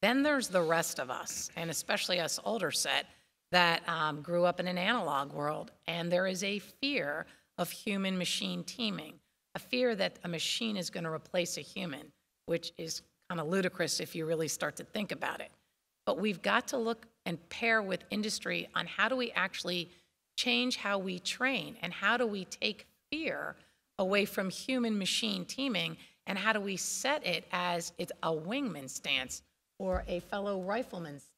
Speaker 2: Then there's the rest of us, and especially us older set that um, grew up in an analog world, and there is a fear of human machine teaming, a fear that a machine is going to replace a human, which is kind of ludicrous if you really start to think about it. But we've got to look and pair with industry on how do we actually change how we train and how do we take fear away from human machine teaming and how do we set it as it's a wingman stance or a fellow rifleman stance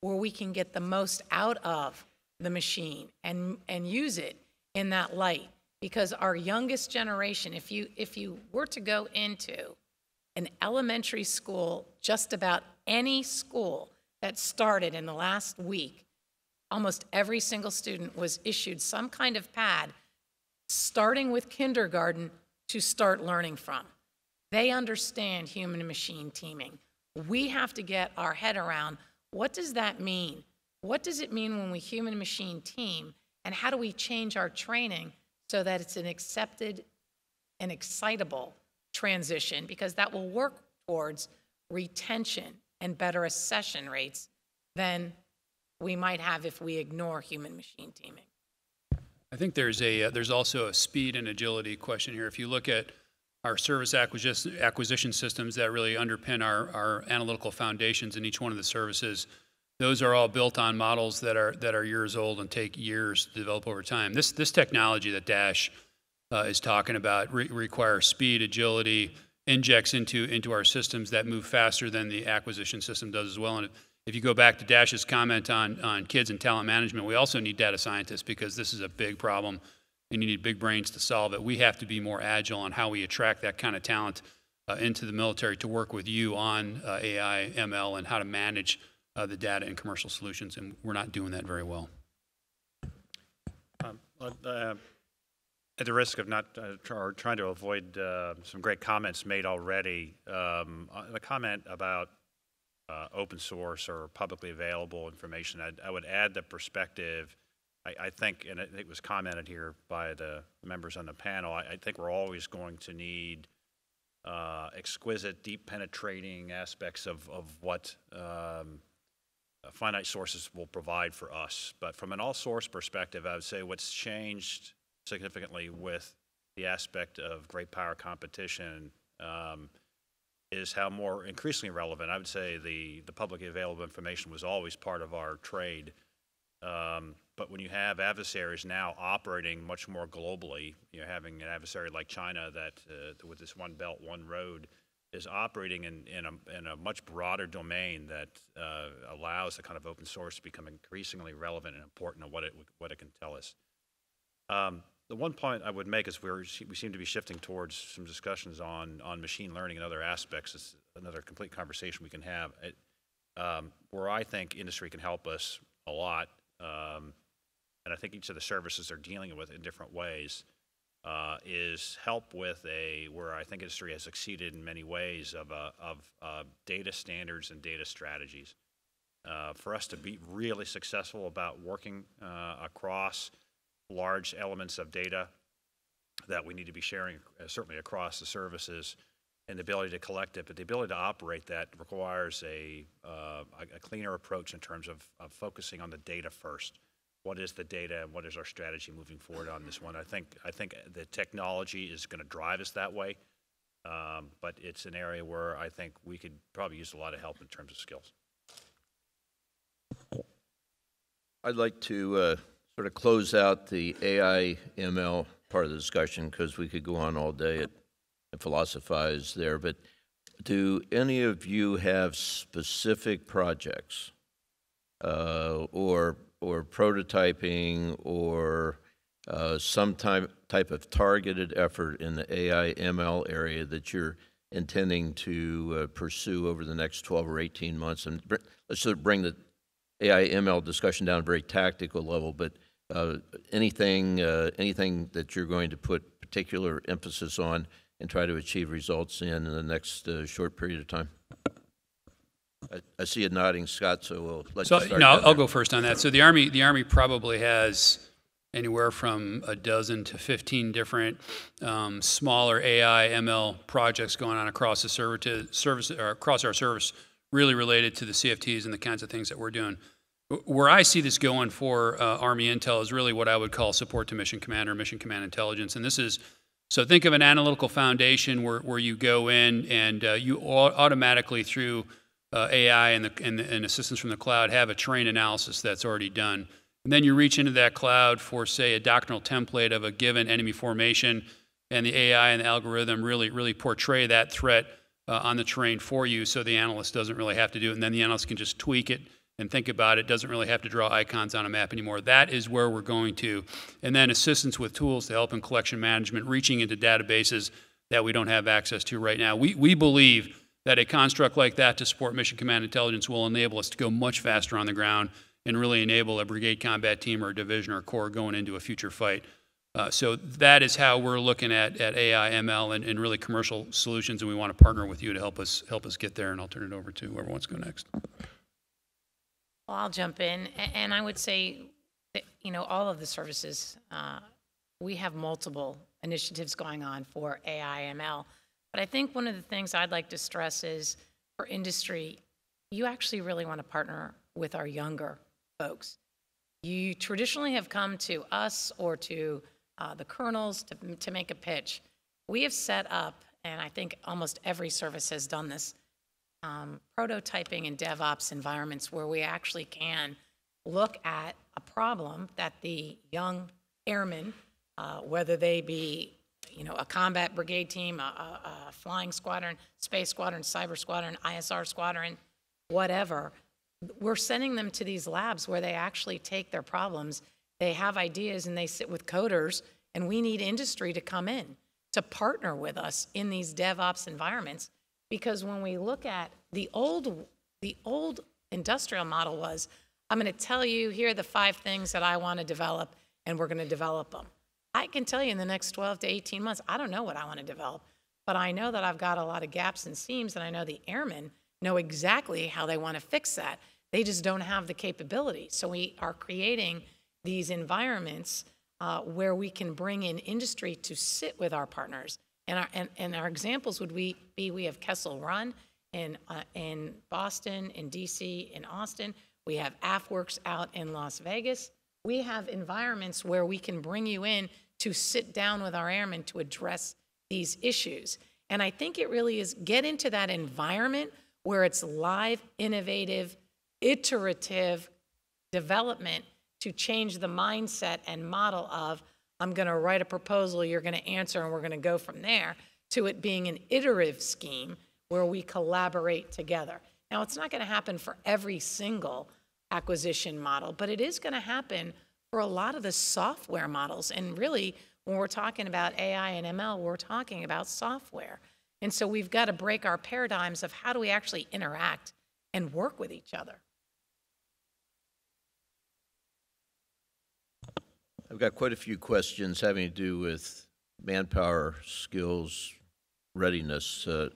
Speaker 2: where we can get the most out of the machine and, and use it in that light. Because our youngest generation, if you, if you were to go into an elementary school, just about any school that started in the last week, almost every single student was issued some kind of pad, starting with kindergarten to start learning from. They understand human and machine teaming. We have to get our head around what does that mean? What does it mean when we human machine team? And how do we change our training so that it's an accepted and excitable transition? Because that will work towards retention and better accession rates than we might have if we ignore human machine teaming.
Speaker 4: I think there's a, uh, there's also a speed and agility question here. If you look at our service acquisition, systems that really underpin our, our analytical foundations in each one of the services, those are all built on models that are, that are years old and take years to develop over time. This, this technology that Dash uh, is talking about re- requires speed, agility, injects into, into our systems that move faster than the acquisition system does as well. And if, if you go back to Dash's comment on, on kids and talent management, we also need data scientists because this is a big problem and you need big brains to solve it. We have to be more agile on how we attract that kind of talent uh, into the military to work with you on uh, AI, ML, and how to manage uh, the data and commercial solutions, and we're not doing that very well.
Speaker 6: Um, uh, At the risk of not, uh, or trying to avoid uh, some great comments made already, um, the comment about open source or publicly available information, I'd- I would add the perspective, I I think, and I think it was commented here by the members on the panel, I I think we're always going to need uh, exquisite, deep penetrating aspects of of what um, uh, finite sources will provide for us. But from an all-source perspective, I would say what's changed significantly with the aspect of great power competition um, is how more increasingly relevant, I would say the, the publicly available information was always part of our trade. Um, but when you have adversaries now operating much more globally, you're having an adversary like China that, uh, with this one belt, one road, is operating in, in, a, in a much broader domain that uh, allows the kind of open source to become increasingly relevant and important in what it, what it can tell us. Um, the one point I would make is we're, we seem to be shifting towards some discussions on, on machine learning and other aspects. It's another complete conversation we can have. It, um, where I think industry can help us a lot, um, and I think each of the services are dealing with in different ways, uh, is help with a where I think industry has succeeded in many ways of uh, of uh, data standards and data strategies. Uh, for us to be really successful about working uh, across large elements of data that we need to be sharing, uh, certainly across the services, and the ability to collect it, but the ability to operate that requires a, uh, a cleaner approach in terms of, of focusing on the data first. What is the data and what is our strategy moving forward on this one? I think, I think the technology is going to drive us that way, um, but it's an area where I think we could probably use a lot of help in terms of skills.
Speaker 1: I'd like to uh, sort of close out the AI ML part of the discussion because we could go on all day and philosophize there. But do any of you have specific projects uh, or or prototyping or uh, some type type of targeted effort in the AI ML area that you're intending to uh, pursue over the next 12 or 18 months? And let's sort of bring the AI ML discussion down a very tactical level, but uh, anything, uh, anything that you're going to put particular emphasis on and try to achieve results in in the next uh, short period of time? I, I see a nodding, Scott, so we'll let
Speaker 4: So,
Speaker 1: you start.
Speaker 4: no, I'll
Speaker 1: there.
Speaker 4: go first on that. So the Army, the Army probably has anywhere from a dozen to 15 different um, smaller AI, ML projects going on across the service, service, or across our service, really related to the CFTs and the kinds of things that we're doing. Where I see this going for uh, Army Intel is really what I would call support to mission command or mission command intelligence. And this is, so think of an analytical foundation where, where you go in and uh, you automatically through uh, AI and, the, and, and assistance from the cloud have a terrain analysis that's already done. And then you reach into that cloud for, say, a doctrinal template of a given enemy formation, and the AI and the algorithm really, really portray that threat uh, on the terrain for you so the analyst doesn't really have to do it. And then the analyst can just tweak it and think about it, doesn't really have to draw icons on a map anymore. That is where we're going to. And then assistance with tools to help in collection management, reaching into databases that we don't have access to right now. We, we believe that a construct like that to support mission command intelligence will enable us to go much faster on the ground and really enable a brigade combat team or a division or a corps going into a future fight. Uh, so that is how we're looking at, at AI, ML, and, and really commercial solutions, and we want to partner with you to help us help us get there. And I'll turn it over to whoever wants to go next.
Speaker 2: Well, I'll jump in, and I would say, that, you know, all of the services, uh, we have multiple initiatives going on for AI, ML. But I think one of the things I'd like to stress is, for industry, you actually really want to partner with our younger folks. you traditionally have come to us or to uh, the colonels to, to make a pitch. We have set up, and I think almost every service has done this, um, prototyping and DevOps environments where we actually can look at a problem that the young airmen, uh, whether they be, you know, a combat brigade team, a, a, a flying squadron, space squadron, cyber squadron, ISR squadron, whatever, we're sending them to these labs where they actually take their problems, they have ideas, and they sit with coders, and we need industry to come in to partner with us in these DevOps environments. Because when we look at the old, the old industrial model was, I'm going to tell you, here are the five things that I want to develop, and we're going to develop them. I can tell you in the next 12 to 18 months, I don't know what I want to develop, but I know that I've got a lot of gaps and seams, and I know the airmen know exactly how they want to fix that. They just don't have the capability. So we are creating these environments uh, where we can bring in industry to sit with our partners. And our, and, and our examples would we, be, we have Kessel Run in, uh, in Boston, in DC, in Austin. We have AFWERX out in Las Vegas. We have environments where we can bring you in to sit down with our airmen to address these issues. And I think it really is get into that environment where it's live, innovative, iterative development to change the mindset and model of, I'm going to write a proposal, you're going to answer, and we're going to go from there, to it being an iterative scheme where we collaborate together. Now, it's not going to happen for every single acquisition model, but it is going to happen for a lot of the software models. And really, when we're talking about AI and ML, we're talking about software. And so we've got to break our paradigms of how do we actually interact and work with each other.
Speaker 1: I've got quite a few questions having to do with manpower, skills, readiness. Uh,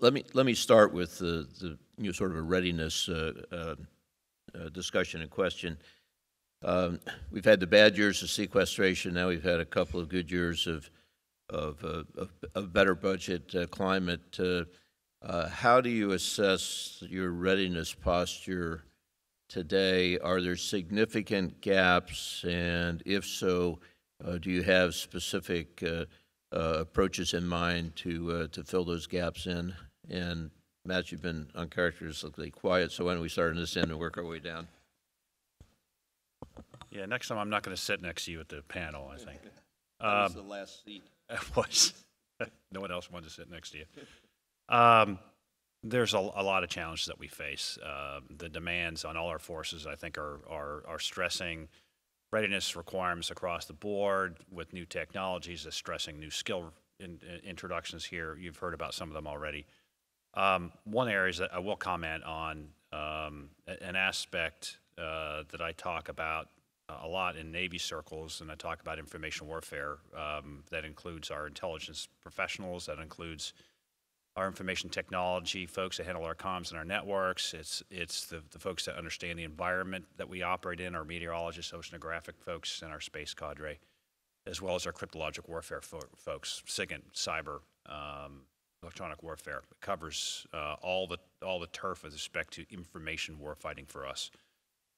Speaker 1: Let me, let me start with the, the, you know, sort of a readiness uh, uh, uh, discussion and question. Um, We've had the bad years of sequestration, now we've had a couple of good years of, of, uh, of, better budget uh, climate. How do you assess your readiness posture today? Are there significant gaps? And if so, uh, do you have specific uh, uh, approaches in mind to, uh, to fill those gaps in? And Matt, you've been uncharacteristically quiet, so why don't we start on this end and work our way down?
Speaker 6: Yeah, next time I'm not going to sit next to you at the panel, I think. *laughs*
Speaker 1: That was the last seat. *laughs*
Speaker 6: It was. *laughs* No one else wanted to sit next to you. Um, There's a, a lot of challenges that we face. Uh, The demands on all our forces, I think, are, are, are stressing readiness requirements across the board with new technologies, is stressing new skill in- in- introductions here. You've heard about some of them already. Um, One area is that I will comment on um, an aspect uh, that I talk about a lot in Navy circles, and I talk about information warfare. Um, that includes our intelligence professionals, that includes our information technology folks that handle our comms and our networks. It's it's the, the folks that understand the environment that we operate in, our meteorologists, oceanographic folks, and our space cadre, as well as our cryptologic warfare fo- folks, SIGINT, cyber, um, electronic warfare. It covers uh, all the all the turf with respect to information warfighting for us.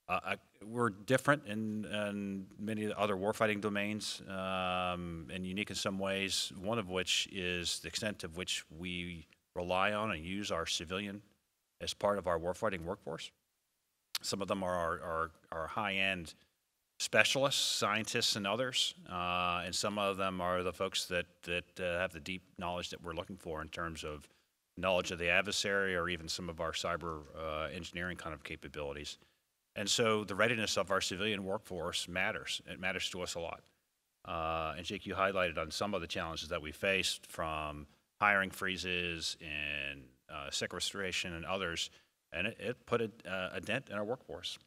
Speaker 6: Uh, we're different in, in many other warfighting domains um, and unique in some ways, one of which is the extent of which we rely on and use our civilian as part of our warfighting workforce. Some of them are our, our, our high end specialists, scientists, and others, uh, and some of them are the folks that, that uh, have the deep knowledge that we're looking for in terms of knowledge of the adversary or even some of our cyber uh, engineering kind of capabilities. And so the readiness of our civilian workforce matters. It matters to us a lot. Uh, and Jake, you highlighted on some of the challenges that we faced from hiring freezes and uh, sequestration and others, and it, it put a, uh, a dent in our workforce.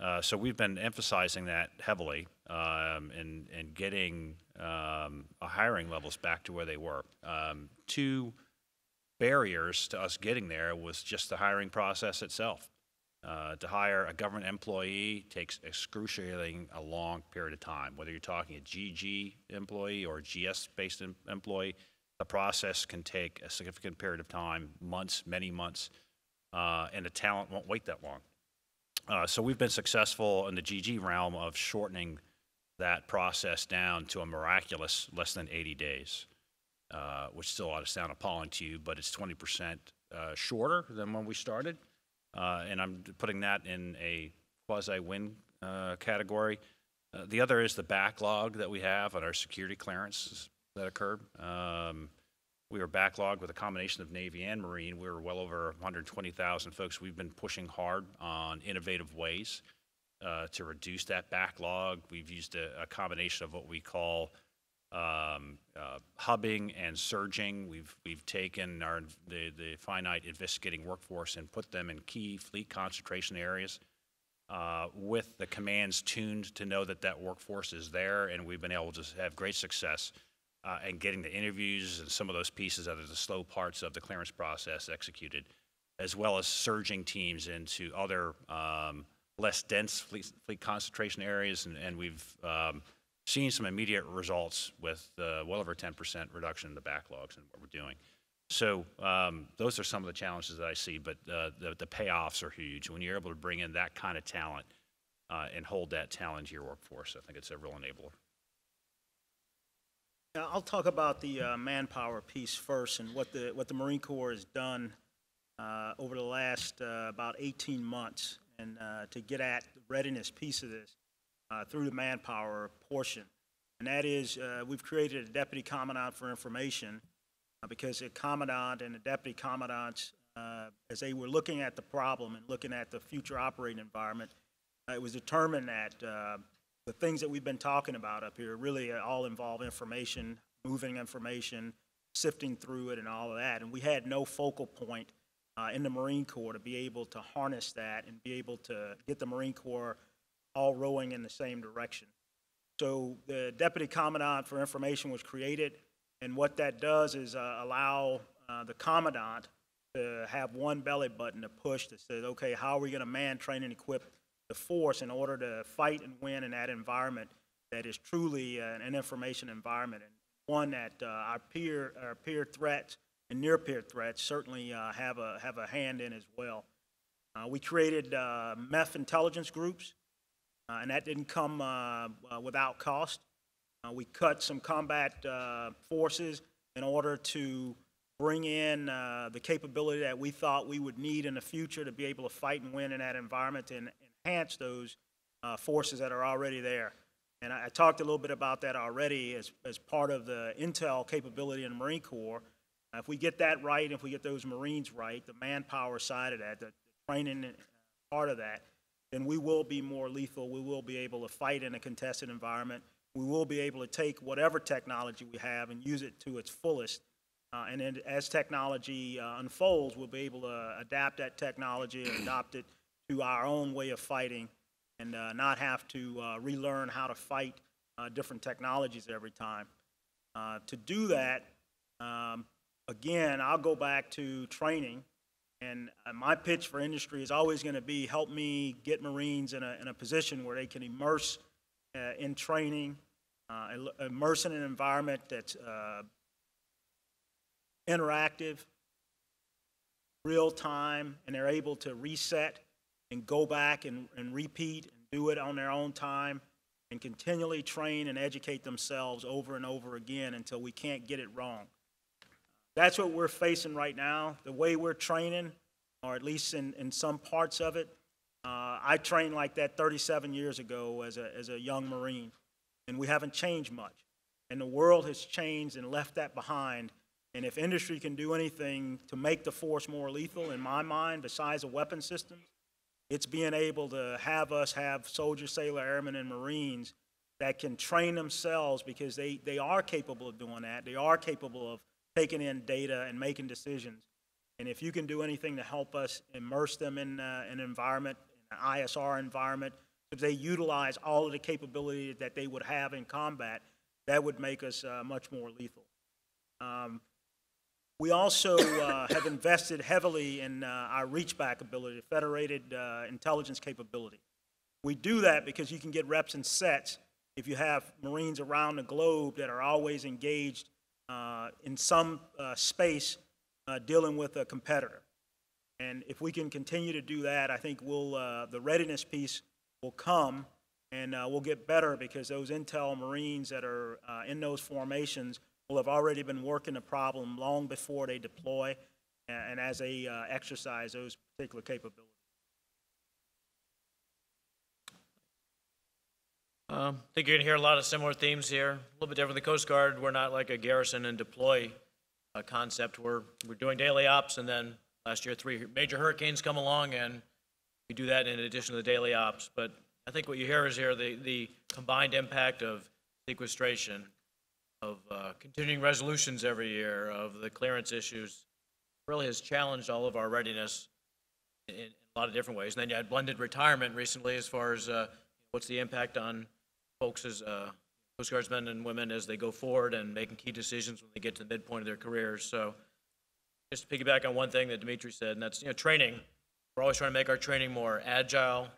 Speaker 6: Uh, so we've been emphasizing that heavily um, and, and getting um, hiring levels back to where they were. Um, two barriers to us getting there was just the hiring process itself. Uh, to hire a government employee takes excruciating a long period of time. Whether you're talking a GG employee or GS-based em- employee, the process can take a significant period of time, months, many months, uh, and the talent won't wait that long. Uh, so we've been successful in the GG realm of shortening that process down to a miraculous less than 80 days, uh, which still ought to sound appalling to you, but it's 20% uh, shorter than when we started. Uh, and I'm putting that in a quasi-win uh, category. Uh, the other is the backlog that we have on our security clearances that occurred. Um, we were backlogged with a combination of Navy and Marine. We were well over 120,000 folks. We've been pushing hard on innovative ways uh, to reduce that backlog. We've used a, a combination of what we call um, uh, hubbing and surging. We've we've taken our the, the finite investigating workforce and put them in key fleet concentration areas uh, with the commands tuned to know that that workforce is there, and we've been able to have great success uh, in getting the interviews and some of those pieces that are the slow parts of the clearance process executed, as well as surging teams into other um, less dense fleet, fleet concentration areas, and, and we've um, seen some immediate results with uh, well over 10% reduction in the backlogs and what we're doing. So um, those are some of the challenges that I see, but uh, the, the payoffs are huge. When you're able to bring in that kind of talent uh, and hold that talent to your workforce, I think it's a real enabler.
Speaker 5: Now, I'll talk about the uh, manpower piece first and what the, what the Marine Corps has done uh, over the last uh, about 18 months and uh, to get at the readiness piece of this uh, through the manpower portion. And that is, uh, we've created a deputy commandant for information uh, because the commandant and the deputy commandants, uh, as they were looking at the problem and looking at the future operating environment, uh, it was determined that the things that we've been talking about up here really all involve information, moving information, sifting through it, and all of that. And we had no focal point in the Marine Corps to be able to harness that and be able to get the Marine Corps all rowing in the same direction. So the deputy commandant for information was created, and what that does is uh, allow uh, the commandant to have one belly button to push that says, okay, how are we going to man, train, and equip the force in order to fight and win in that environment that is truly uh, an information environment and one that uh, our peer our peer threats and near peer threats certainly uh, have a have a hand in as well. Uh, we created MEF intelligence groups, and that didn't come uh, uh, without cost. Uh, we cut some combat uh, forces in order to bring in uh, the capability that we thought we would need in the future to be able to fight and win in that environment and enhance those uh, forces that are already there. And I, I talked a little bit about that already as, as part of the intel capability in the Marine Corps. Uh, if we get that right, if we get those Marines right, the manpower side of that, the, training uh, part of that, then we will be more lethal. We will be able to fight in a contested environment. We will be able to take whatever technology we have and use it to its fullest. Uh, and then as technology uh, unfolds, we'll be able to adapt that technology and *coughs* adopt it to our own way of fighting and uh, not have to uh, relearn how to fight uh, different technologies every time. Uh, to do that, um, again, I'll go back to training. And uh, my pitch for industry is always going to be help me get Marines in a, in a position where they can immerse uh, in training, uh, immerse in an environment that's uh, interactive, real time, and they're able to reset and go back and, and repeat and do it on their own time and continually train and educate themselves over and over again until we can't get it wrong. That's what we're facing right now. The way we're training, or at least in, in some parts of it, uh, I trained like that 37 years ago as a, as a young Marine, and we haven't changed much. And the world has changed and left that behind. And if industry can do anything to make the force more lethal, in my mind, besides the weapon systems, it's being able to have us have soldiers, sailor, airmen, and Marines that can train themselves because they, they are capable of doing that. They are capable of taking in data and making decisions. And if you can do anything to help us immerse them in uh, an environment, an ISR environment, so they utilize all of the capability that they would have in combat, that would make us uh, much more lethal. Um, we also uh, have invested heavily in uh, our reach back ability, federated uh, intelligence capability. We do that because you can get reps and sets if you have Marines around the globe that are always engaged in some uh, space uh, dealing with a competitor. And if we can continue to do that, I think we'll, uh, the readiness piece will come and uh, we'll get better because those Intel Marines that are uh, in those formations will have already been working the problem long before they deploy and, and as they uh, exercise those particular capabilities.
Speaker 3: Um, I think you're gonna hear a lot of similar themes here. A little bit different the Coast Guard. We're not like a garrison and deploy uh, concept. We're, we're doing daily ops, and then last year, three major hurricanes come along, and we do that in addition to the daily ops. But I think what you hear is here, the, the combined impact of sequestration, of uh, continuing resolutions every year, of the clearance issues, really has challenged all of our readiness in, in a lot of different ways. And then you had blended retirement recently as far as uh, what's the impact on folks as uh, Coast Guardsmen and women as they go forward and making key decisions when they get to the midpoint of their careers. So just to piggyback on one thing that Dimitri said, and that's, you know, training. We're always trying to make our training more agile,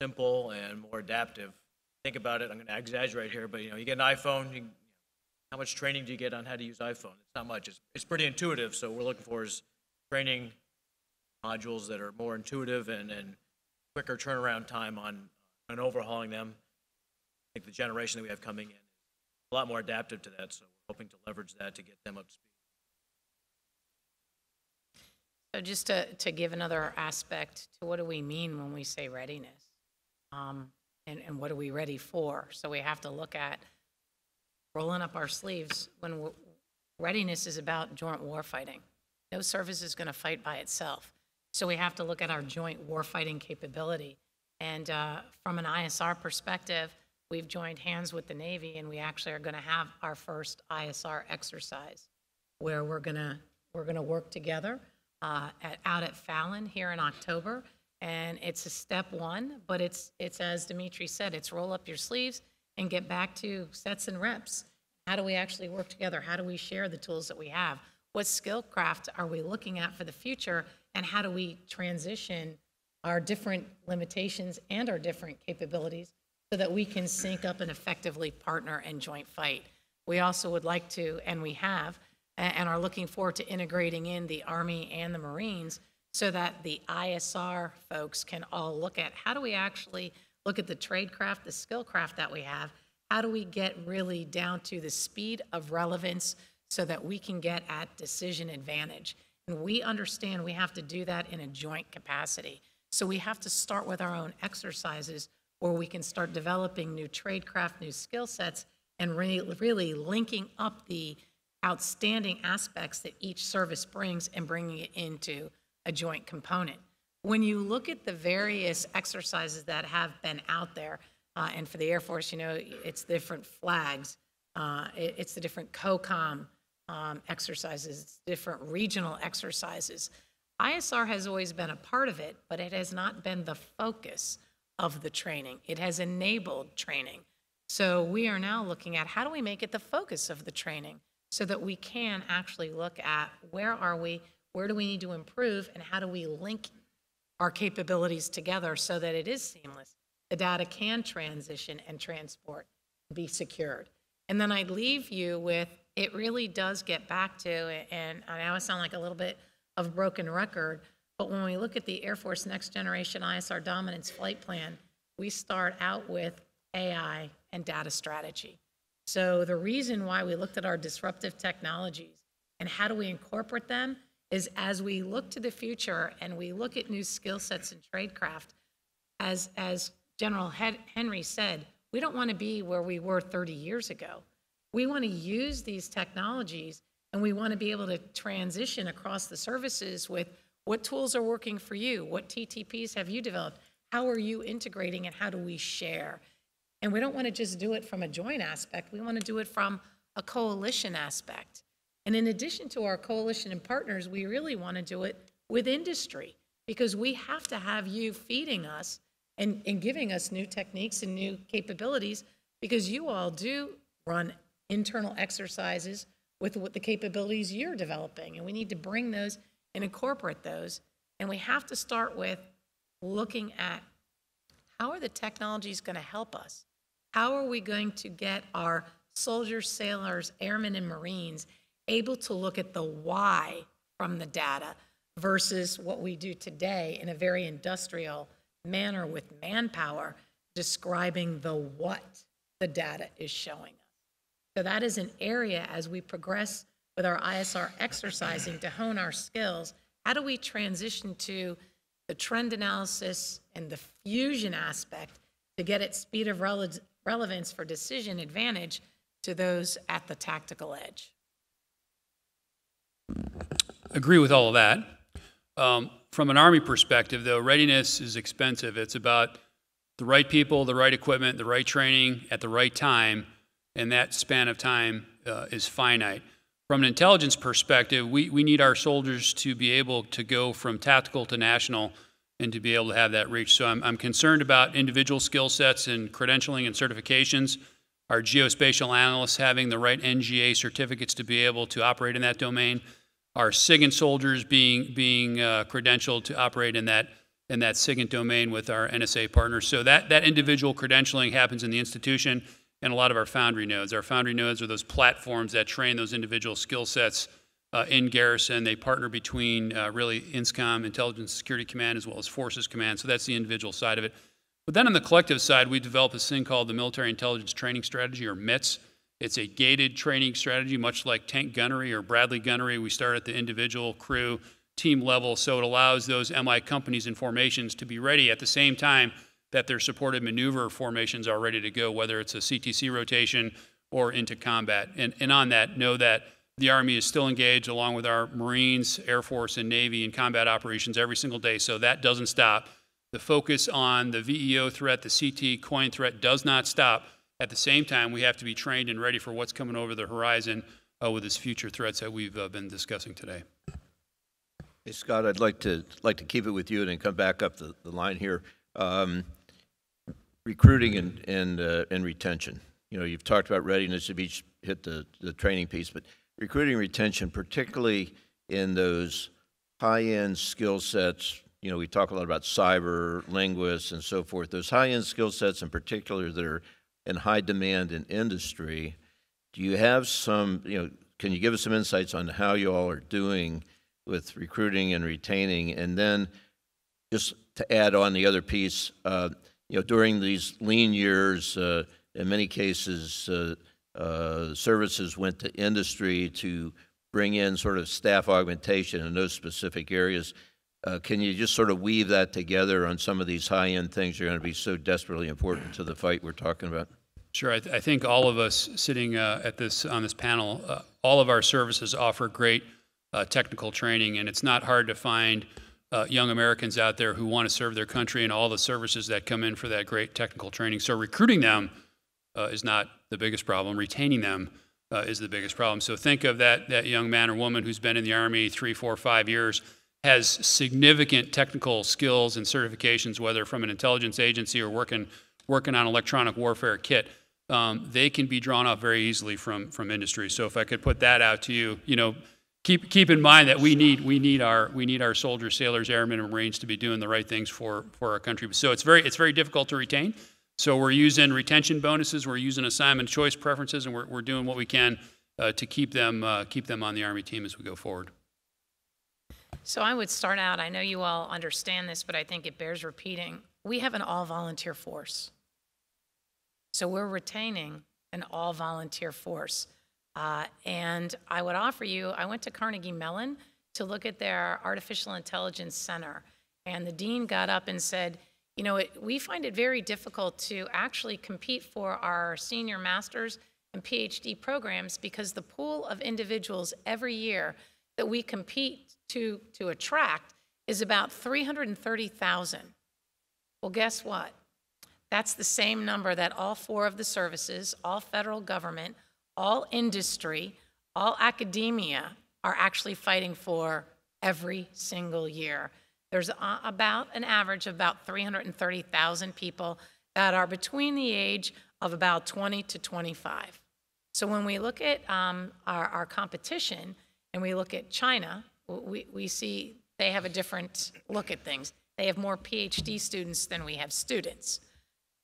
Speaker 3: simple, and more adaptive. Think about it, I'm going to exaggerate here, but, you know, you get an iPhone, you, how much training do you get on how to use iPhone? It's not much. It's, it's pretty intuitive, so what we're looking for is training modules that are more intuitive and, and quicker turnaround time on, on overhauling them. I think the generation that we have coming in is a lot more adaptive to that, so we're hoping to leverage that to get them up to speed.
Speaker 2: So just to, to give another aspect to what do we mean when we say readiness? Um, and, and what are we ready for? So we have to look at rolling up our sleeves when readiness is about joint warfighting. No service is going to fight by itself. So we have to look at our joint warfighting capability. And uh, from an ISR perspective, we've joined hands with the Navy, and we actually are going to have our first ISR exercise where we're going to, we're going to work together uh, at, out at Fallon here in October. And it's a step one, but it's, it's as Dimitri said, it's roll up your sleeves and get back to sets and reps. How do we actually work together? How do we share the tools that we have? What skill craft are we looking at for the future? And how do we transition our different limitations and our different capabilities so that we can sync up and effectively partner and joint fight? We also would like to, and we have, and are looking forward to integrating in the Army and the Marines so that the ISR folks can all look at how do we actually look at the trade craft, the skill craft that we have? How do we get really down to the speed of relevance so that we can get at decision advantage? And we understand we have to do that in a joint capacity. So we have to start with our own exercises where we can start developing new trade craft, new skill sets, and really, really linking up the outstanding aspects that each service brings and bringing it into a joint component. When you look at the various exercises that have been out there, uh, and for the Air Force, you know, it's different flags, uh, it- it's the different COCOM um, exercises, it's different regional exercises. ISR has always been a part of it, but it has not been the focus of the training. It has enabled training. So we are now looking at how do we make it the focus of the training so that we can actually look at where are we, where do we need to improve, and how do we link our capabilities together so that it is seamless. The data can transition and transport, be secured. And then I'd leave you with, it really does get back to, and I know I sound like a little bit of a broken record, but when we look at the Air Force Next Generation ISR Dominance Flight Plan, we start out with AI and data strategy. So the reason why we looked at our disruptive technologies and how do we incorporate them is as we look to the future and we look at new skill sets in tradecraft, as, as General Henry said, we don't want to be where we were 30 years ago. We want to use these technologies and we want to be able to transition across the services with what tools are working for you? What TTPs have you developed? How are you integrating and how do we share? And we don't want to just do it from a joint aspect, we want to do it from a coalition aspect. And in addition to our coalition and partners, we really want to do it with industry because we have to have you feeding us and, and giving us new techniques and new capabilities because you all do run internal exercises with what the capabilities you're developing. And we need to bring those and incorporate those. And we have to start with looking at how are the technologies going to help us? How are we going to get our soldiers, sailors, airmen, and Marines able to look at the why from the data versus what we do today in a very industrial manner with manpower describing the what the data is showing us. So that is an area as we progress with our ISR exercising to hone our skills. How do we transition to the trend analysis and the fusion aspect to get at speed of rele- relevance for decision advantage to those at the tactical edge?
Speaker 4: Agree with all of that. Um, From an Army perspective, though, readiness is expensive. It's about the right people, the right equipment, the right training at the right time, and that span of time uh, is finite. From an intelligence perspective, we, we need our soldiers to be able to go from tactical to national and to be able to have that reach. So I'm, I'm concerned about individual skill sets and credentialing and certifications. Our geospatial analysts having the right NGA certificates to be able to operate in that domain. Our SIGINT soldiers being, being uh, credentialed to operate in that, in that SIGINT domain with our NSA partners. So that, that individual credentialing happens in the institution and a lot of our foundry nodes. Our foundry nodes are those platforms that train those individual skill sets uh, in garrison. They partner between uh, really INSCOM, Intelligence Security Command, as well as Forces Command. So that's the individual side of it. But then on the collective side, we developed this thing called the Military Intelligence Training Strategy, or MITS. It's a gated training strategy, much like tank gunnery or Bradley gunnery. We start at the individual crew team level, so it allows those MI companies and formations to be ready at the same time that their supported maneuver formations are ready to go, whether it's a CTC rotation or into combat. And, and on that, know that the Army is still engaged along with our Marines, Air Force, and Navy in combat operations every single day, so that doesn't stop. The focus on the VEO threat, the CT coin threat does not stop. At the same time, we have to be trained and ready for what's coming over the horizon uh, with these future threats that we've uh, been discussing today.
Speaker 1: Hey, Scott, I'd like to, like to keep it with you and then come back up the, the line here. Um, Recruiting and, and, uh, and retention. You know, you've talked about readiness, you've each hit the, the training piece, but recruiting retention, particularly in those high-end skill sets, you know, we talk a lot about cyber, linguists, and so forth. Those high-end skill sets in particular that are in high demand in industry, do you have some, you know, can you give us some insights on how you all are doing with recruiting and retaining? And then just to add on the other piece, uh, you know, during these lean years, uh, in many cases, uh, uh, services went to industry to bring in sort of staff augmentation in those specific areas. Uh, can you just sort of weave that together on some of these high-end things that are going to be so desperately important to the fight we're talking about?
Speaker 4: Sure. I, th- I think all of us sitting uh, at this on this panel, all of our services offer great technical training, and it's not hard to find uh, young Americans out there who want to serve their country and all the services that come in for that great technical training. So recruiting them uh, is not the biggest problem. Retaining them uh, is the biggest problem. So think of that that young man or woman who's been in the Army three, four, five years, has significant technical skills and certifications, whether from an intelligence agency or working working on electronic warfare kit. Um, they can be drawn off very easily from from industry. So if I could put that out to you, you know, keep keep in mind that we need we need our we need our soldiers, sailors, airmen, and marines to be doing the right things for for our country. So it's very it's very difficult to retain. So we're using retention bonuses, we're using assignment choice preferences, and we're we're doing what we can uh, to keep them uh, keep them on the Army team as we go forward.
Speaker 2: So I would start out, I know you all understand this, but I think it bears repeating. We have an all-volunteer force. So we're retaining an all-volunteer force. Uh, And I would offer you, I went to Carnegie Mellon to look at their Artificial Intelligence Center. And the dean got up and said, you know, it- we find it very difficult to actually compete for our senior master's and PhD programs because the pool of individuals every year that we compete to, to attract is about 330,000. Well, guess what? That's the same number that all four of the services, all federal government, all industry, all academia are actually fighting for every single year. There's a- about an average of about 330,000 people that are between the age of about 20 to 25. So when we look at um, our, our competition and we look at China, we, we see they have a different look at things. They have more PhD students than we have students.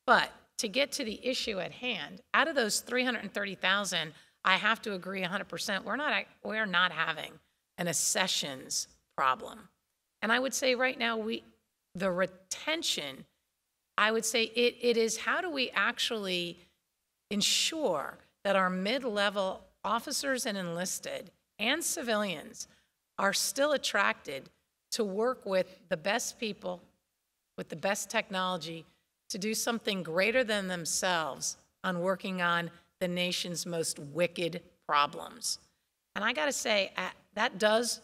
Speaker 2: But to get to the issue at hand, out of those 330,000, I have to agree 100%, we're not, we're not having an accessions problem. And I would say right now, we, the retention, I would say it, it is how do we actually ensure that our mid-level officers and enlisted and civilians are still attracted to work with the best people, with the best technology, to do something greater than themselves on working on the nation's most wicked problems. And I got to say, that does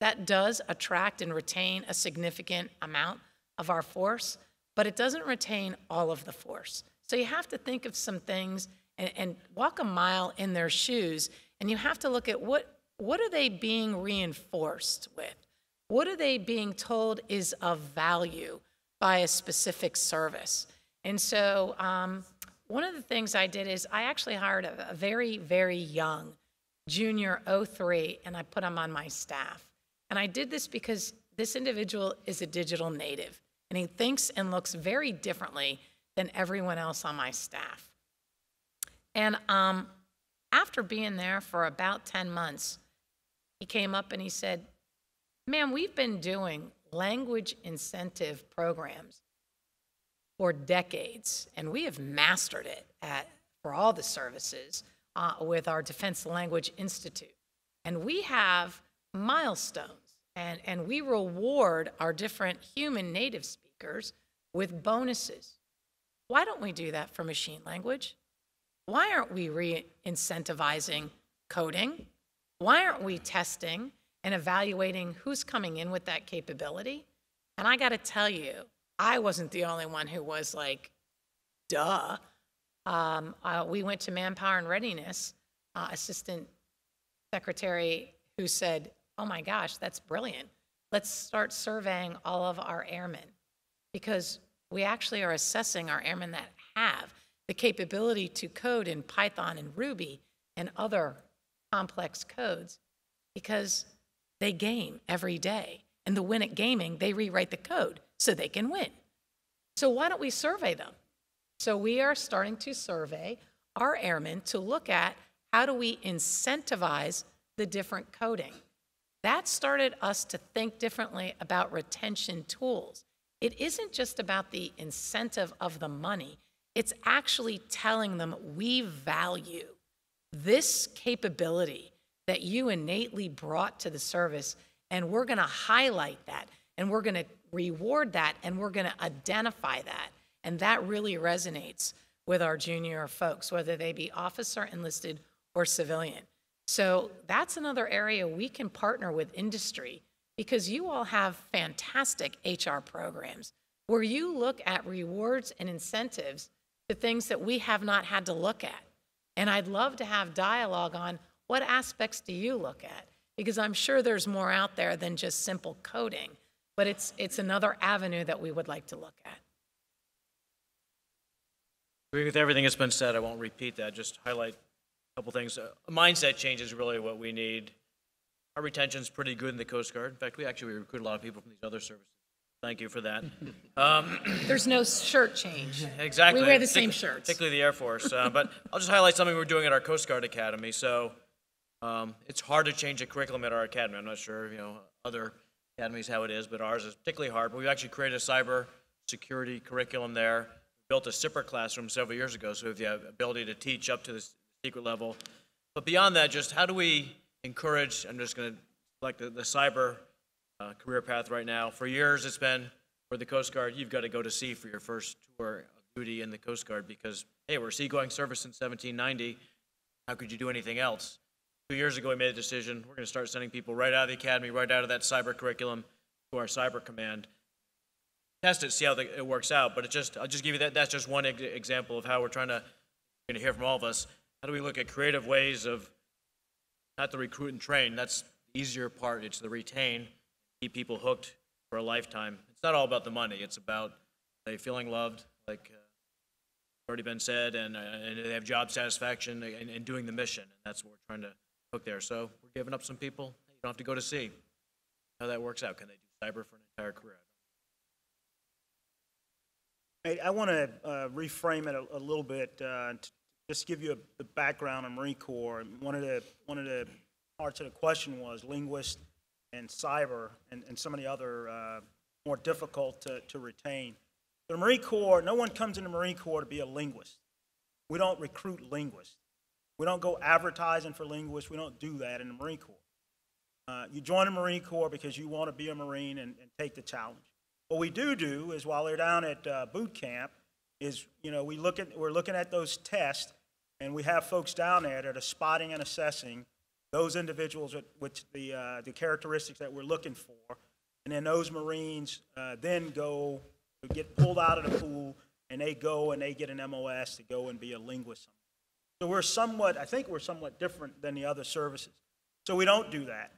Speaker 2: that does attract and retain a significant amount of our force, but it doesn't retain all of the force. So you have to think of some things and, and walk a mile in their shoes, and you have to look at what what are they being reinforced with? What are they being told is of value by a specific service? And so um, one of the things I did is I actually hired a, a very, very young junior 03, and I put him on my staff. And I did this because this individual is a digital native, and he thinks and looks very differently than everyone else on my staff. And um, after being there for about 10 months, he came up and he said, Ma'am, we've been doing language incentive programs for decades, and we have mastered it at, for all the services uh, with our Defense Language Institute. And we have milestones, and, and we reward our different human native speakers with bonuses. Why don't we do that for machine language? Why aren't we re incentivizing coding? Why aren't we testing and evaluating who's coming in with that capability? And I got to tell you, I wasn't the only one who was like, duh. Um, uh, we went to Manpower and Readiness, uh, Assistant Secretary, who said, oh my gosh, that's brilliant. Let's start surveying all of our airmen because we actually are assessing our airmen that have the capability to code in Python and Ruby and other complex codes because they game every day. And the win at gaming, they rewrite the code so they can win. So why don't we survey them? So we are starting to survey our airmen to look at how do we incentivize the different coding. That started us to think differently about retention tools. It isn't just about the incentive of the money, it's actually telling them we value this capability that you innately brought to the service, and we're going to highlight that, and we're going to reward that, and we're going to identify that. And that really resonates with our junior folks, whether they be officer, enlisted, or civilian. So that's another area we can partner with industry because you all have fantastic HR programs where you look at rewards and incentives to things that we have not had to look at. And I'd love to have dialogue on what aspects do you look at? Because I'm sure there's more out there than just simple coding, but it's, it's another avenue that we would like to look at.
Speaker 3: Agree with everything that's been said. I won't repeat that. Just highlight a couple things. Uh, A mindset change is really what we need. Our retention's pretty good in the Coast Guard. In fact, we actually recruit a lot of people from these other services. Thank you for that. *laughs* Um,
Speaker 2: There's no shirt change. *laughs*
Speaker 3: Exactly.
Speaker 2: We wear the same
Speaker 3: Partic-
Speaker 2: shirts.
Speaker 3: Particularly the Air Force. Uh, but I'll just highlight something we're doing at our Coast Guard Academy. So um, it's hard to change the curriculum at our academy. I'm not sure, you know, other academies how it is, but ours is particularly hard. But we've actually created a cyber security curriculum there. Built a SIPR classroom several years ago, so we have the ability to teach up to the secret level. But beyond that, just how do we encourage? I'm just going to select the, the cyber uh, career path right now. For years, it's been for the Coast Guard, you've got to go to sea for your first tour of duty in the Coast Guard because, hey, we're seagoing service since 1790. How could you do anything else? Two years ago, we made a decision. We're going to start sending people right out of the academy, right out of that cyber curriculum to our cyber command. Test it, see how the, it works out. But it just, I'll just give you that. That's just one ex- example of how we're trying to. You're going to hear from all of us. How do we look at creative ways of not to recruit and train? That's the easier part. It's the retain, keep people hooked for a lifetime. It's not all about the money. It's about they feeling loved, like uh, already been said, and, uh, and they have job satisfaction and, and doing the mission. And that's what we're trying to hook there. So we're giving up some people. You don't have to go to sea. How that works out? Can they do cyber for an entire career?
Speaker 5: Hey, I want to uh, reframe it a, a little bit, uh, just give you a, the background on Marine Corps. One of the one of the parts of the question was linguist and cyber and, and some of the other uh, more difficult to, to retain. The Marine Corps, no one comes in the Marine Corps to be a linguist. We don't recruit linguists. We don't go advertising for linguists. We don't do that in the Marine Corps. Uh, you join the Marine Corps because you want to be a Marine and, and take the challenge. What we do do is while they're down at uh, boot camp, is you know we look at we're looking at those tests, and we have folks down there that are spotting and assessing those individuals with, with the uh, the characteristics that we're looking for, and then those Marines uh, then go get pulled out of the pool, and they go and they get an MOS to go and be a linguist. So we're somewhat, I think we're somewhat different than the other services. So we don't do that.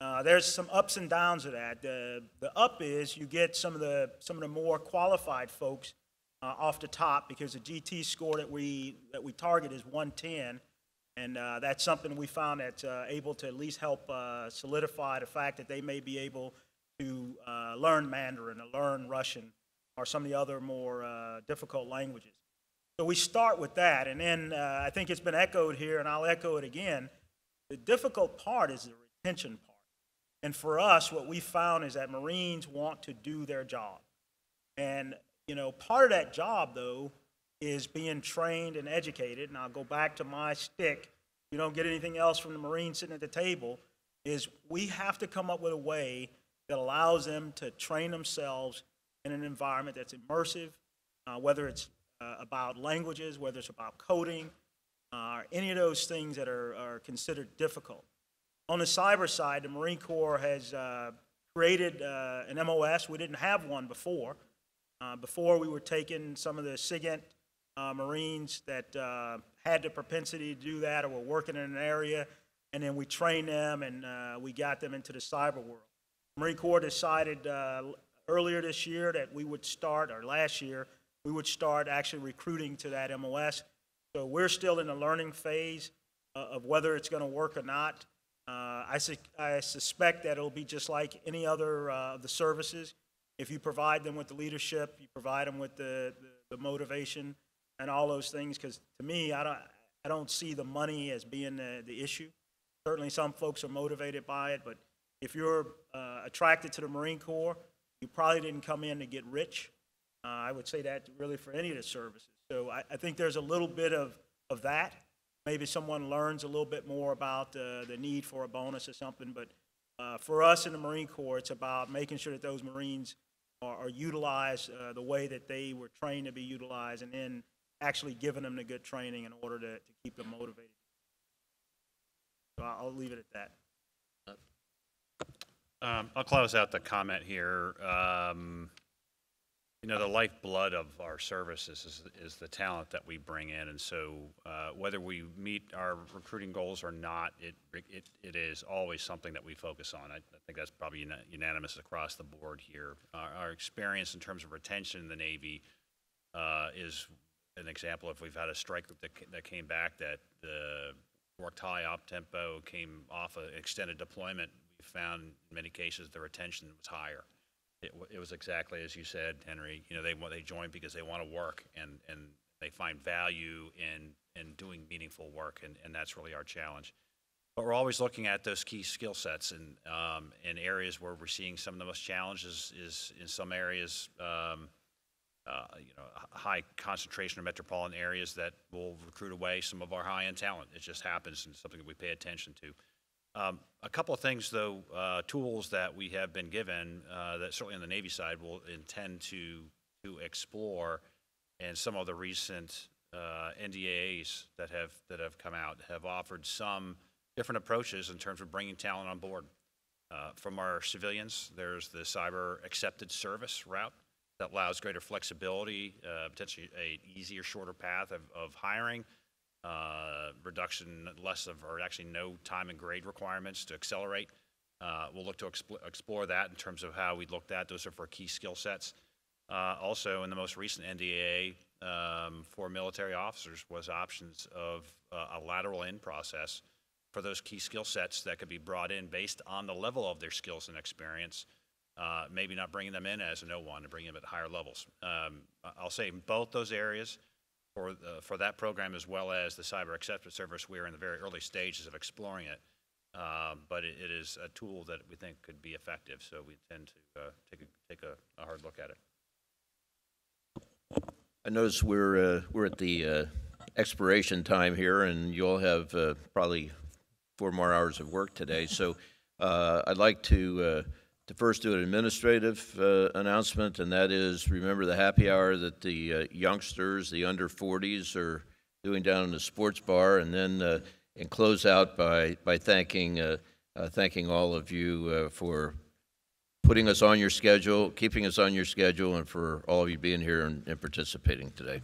Speaker 5: Uh, there's some ups and downs of that. The, the up is you get some of the, some of the more qualified folks uh, off the top because the GT score that we, that we target is 110. And uh, that's something we found that's uh, able to at least help uh, solidify the fact that they may be able to uh, learn Mandarin or learn Russian or some of the other more difficult languages. So we start with that, and then uh, I think it's been echoed here, and I'll echo it again. The difficult part is the retention part. And for us, what we found is that Marines want to do their job. And, you know, part of that job, though, is being trained and educated. And I'll go back to my stick. You don't get anything else from the Marines sitting at the table. Is we have to come up with a way that allows them to train themselves in an environment that's immersive, uh, whether it's about languages, whether it's about coding, uh, or any of those things that are, are considered difficult. On the cyber side, the Marine Corps has uh, created uh, an MOS. We didn't have one before. Uh, before, we were taking some of the SIGINT uh, Marines that uh, had the propensity to do that or were working in an area, and then we trained them and uh, we got them into the cyber world. Marine Corps decided uh, earlier this year that we would start, or last year, we would start actually recruiting to that MOS. So we're still in the learning phase uh, of whether it's going to work or not. Uh, I, su- I suspect that it'll be just like any other uh, of the services. If you provide them with the leadership, you provide them with the, the, the motivation and all those things, because to me, I don't, I don't see the money as being the, the issue. Certainly, some folks are motivated by it, but if you're uh, attracted to the Marine Corps, you probably didn't come in to get rich. Uh, I would say that really for any of the services. So I, I think there's a little bit of, of that. Maybe someone learns a little bit more about uh, the need for a bonus or something, but uh, for us in the Marine Corps, it's about making sure that those Marines are, are utilized uh, the way that they were trained to be utilized, and then actually giving them the good training in order to, to keep them motivated. So I'll leave it at that.
Speaker 6: Um, I'll close out the comment here. Um, You know, the lifeblood of our services is, is the talent that we bring in, and so uh, whether we meet our recruiting goals or not, it, it, it is always something that we focus on. I, I think that's probably una- unanimous across the board here. Our, our experience in terms of retention in the Navy uh, is an example. If we've had a strike group that, that came back that uh, worked high op tempo, came off an extended deployment, we found in many cases the retention was higher. It, it was exactly as you said, Henry. You know, they they join because they want to work and and they find value in in doing meaningful work, and and that's really our challenge. But we're always looking at those key skill sets and um, in areas where we're seeing some of the most challenges is in some areas. Um, uh, you know, high concentration of metropolitan areas that will recruit away some of our high-end talent. It just happens and something that we pay attention to. Um, a couple of things, though, uh, tools that we have been given uh, that certainly on the Navy side will intend to to explore, and some of the recent uh, NDAAs that have that have come out have offered some different approaches in terms of bringing talent on board. Uh, from our civilians, there's the cyber excepted service route that allows greater flexibility, uh, potentially a easier, shorter path of, of hiring, uh, reduction, less of, or actually no time and grade requirements to accelerate. Uh, We'll look to expl- explore that in terms of how we looked at. Those are for key skill sets. Uh, Also, in the most recent NDAA um, for military officers was options of uh, a lateral in process for those key skill sets that could be brought in based on the level of their skills and experience. Uh, Maybe not bringing them in as an O1, and bringing them at higher levels. Um, I'll say in both those areas, for, the- for that program as well as the cyber acceptance service, we're in the very early stages of exploring it. Um, But it it is a tool that we think could be effective, so we tend to uh, take a, take a a hard look at it.
Speaker 1: I notice we're, uh, we're at the uh, expiration time here, and you all have uh, probably four more hours of work today. So uh, I'd like to, uh, to first do an administrative uh, announcement, and that is, remember the happy hour that the uh, youngsters, the under 40s, are doing down in the sports bar, and then, uh, and close out by, by thanking, uh, uh, thanking all of you uh, for putting us on your schedule, keeping us on your schedule, and for all of you being here and and participating today.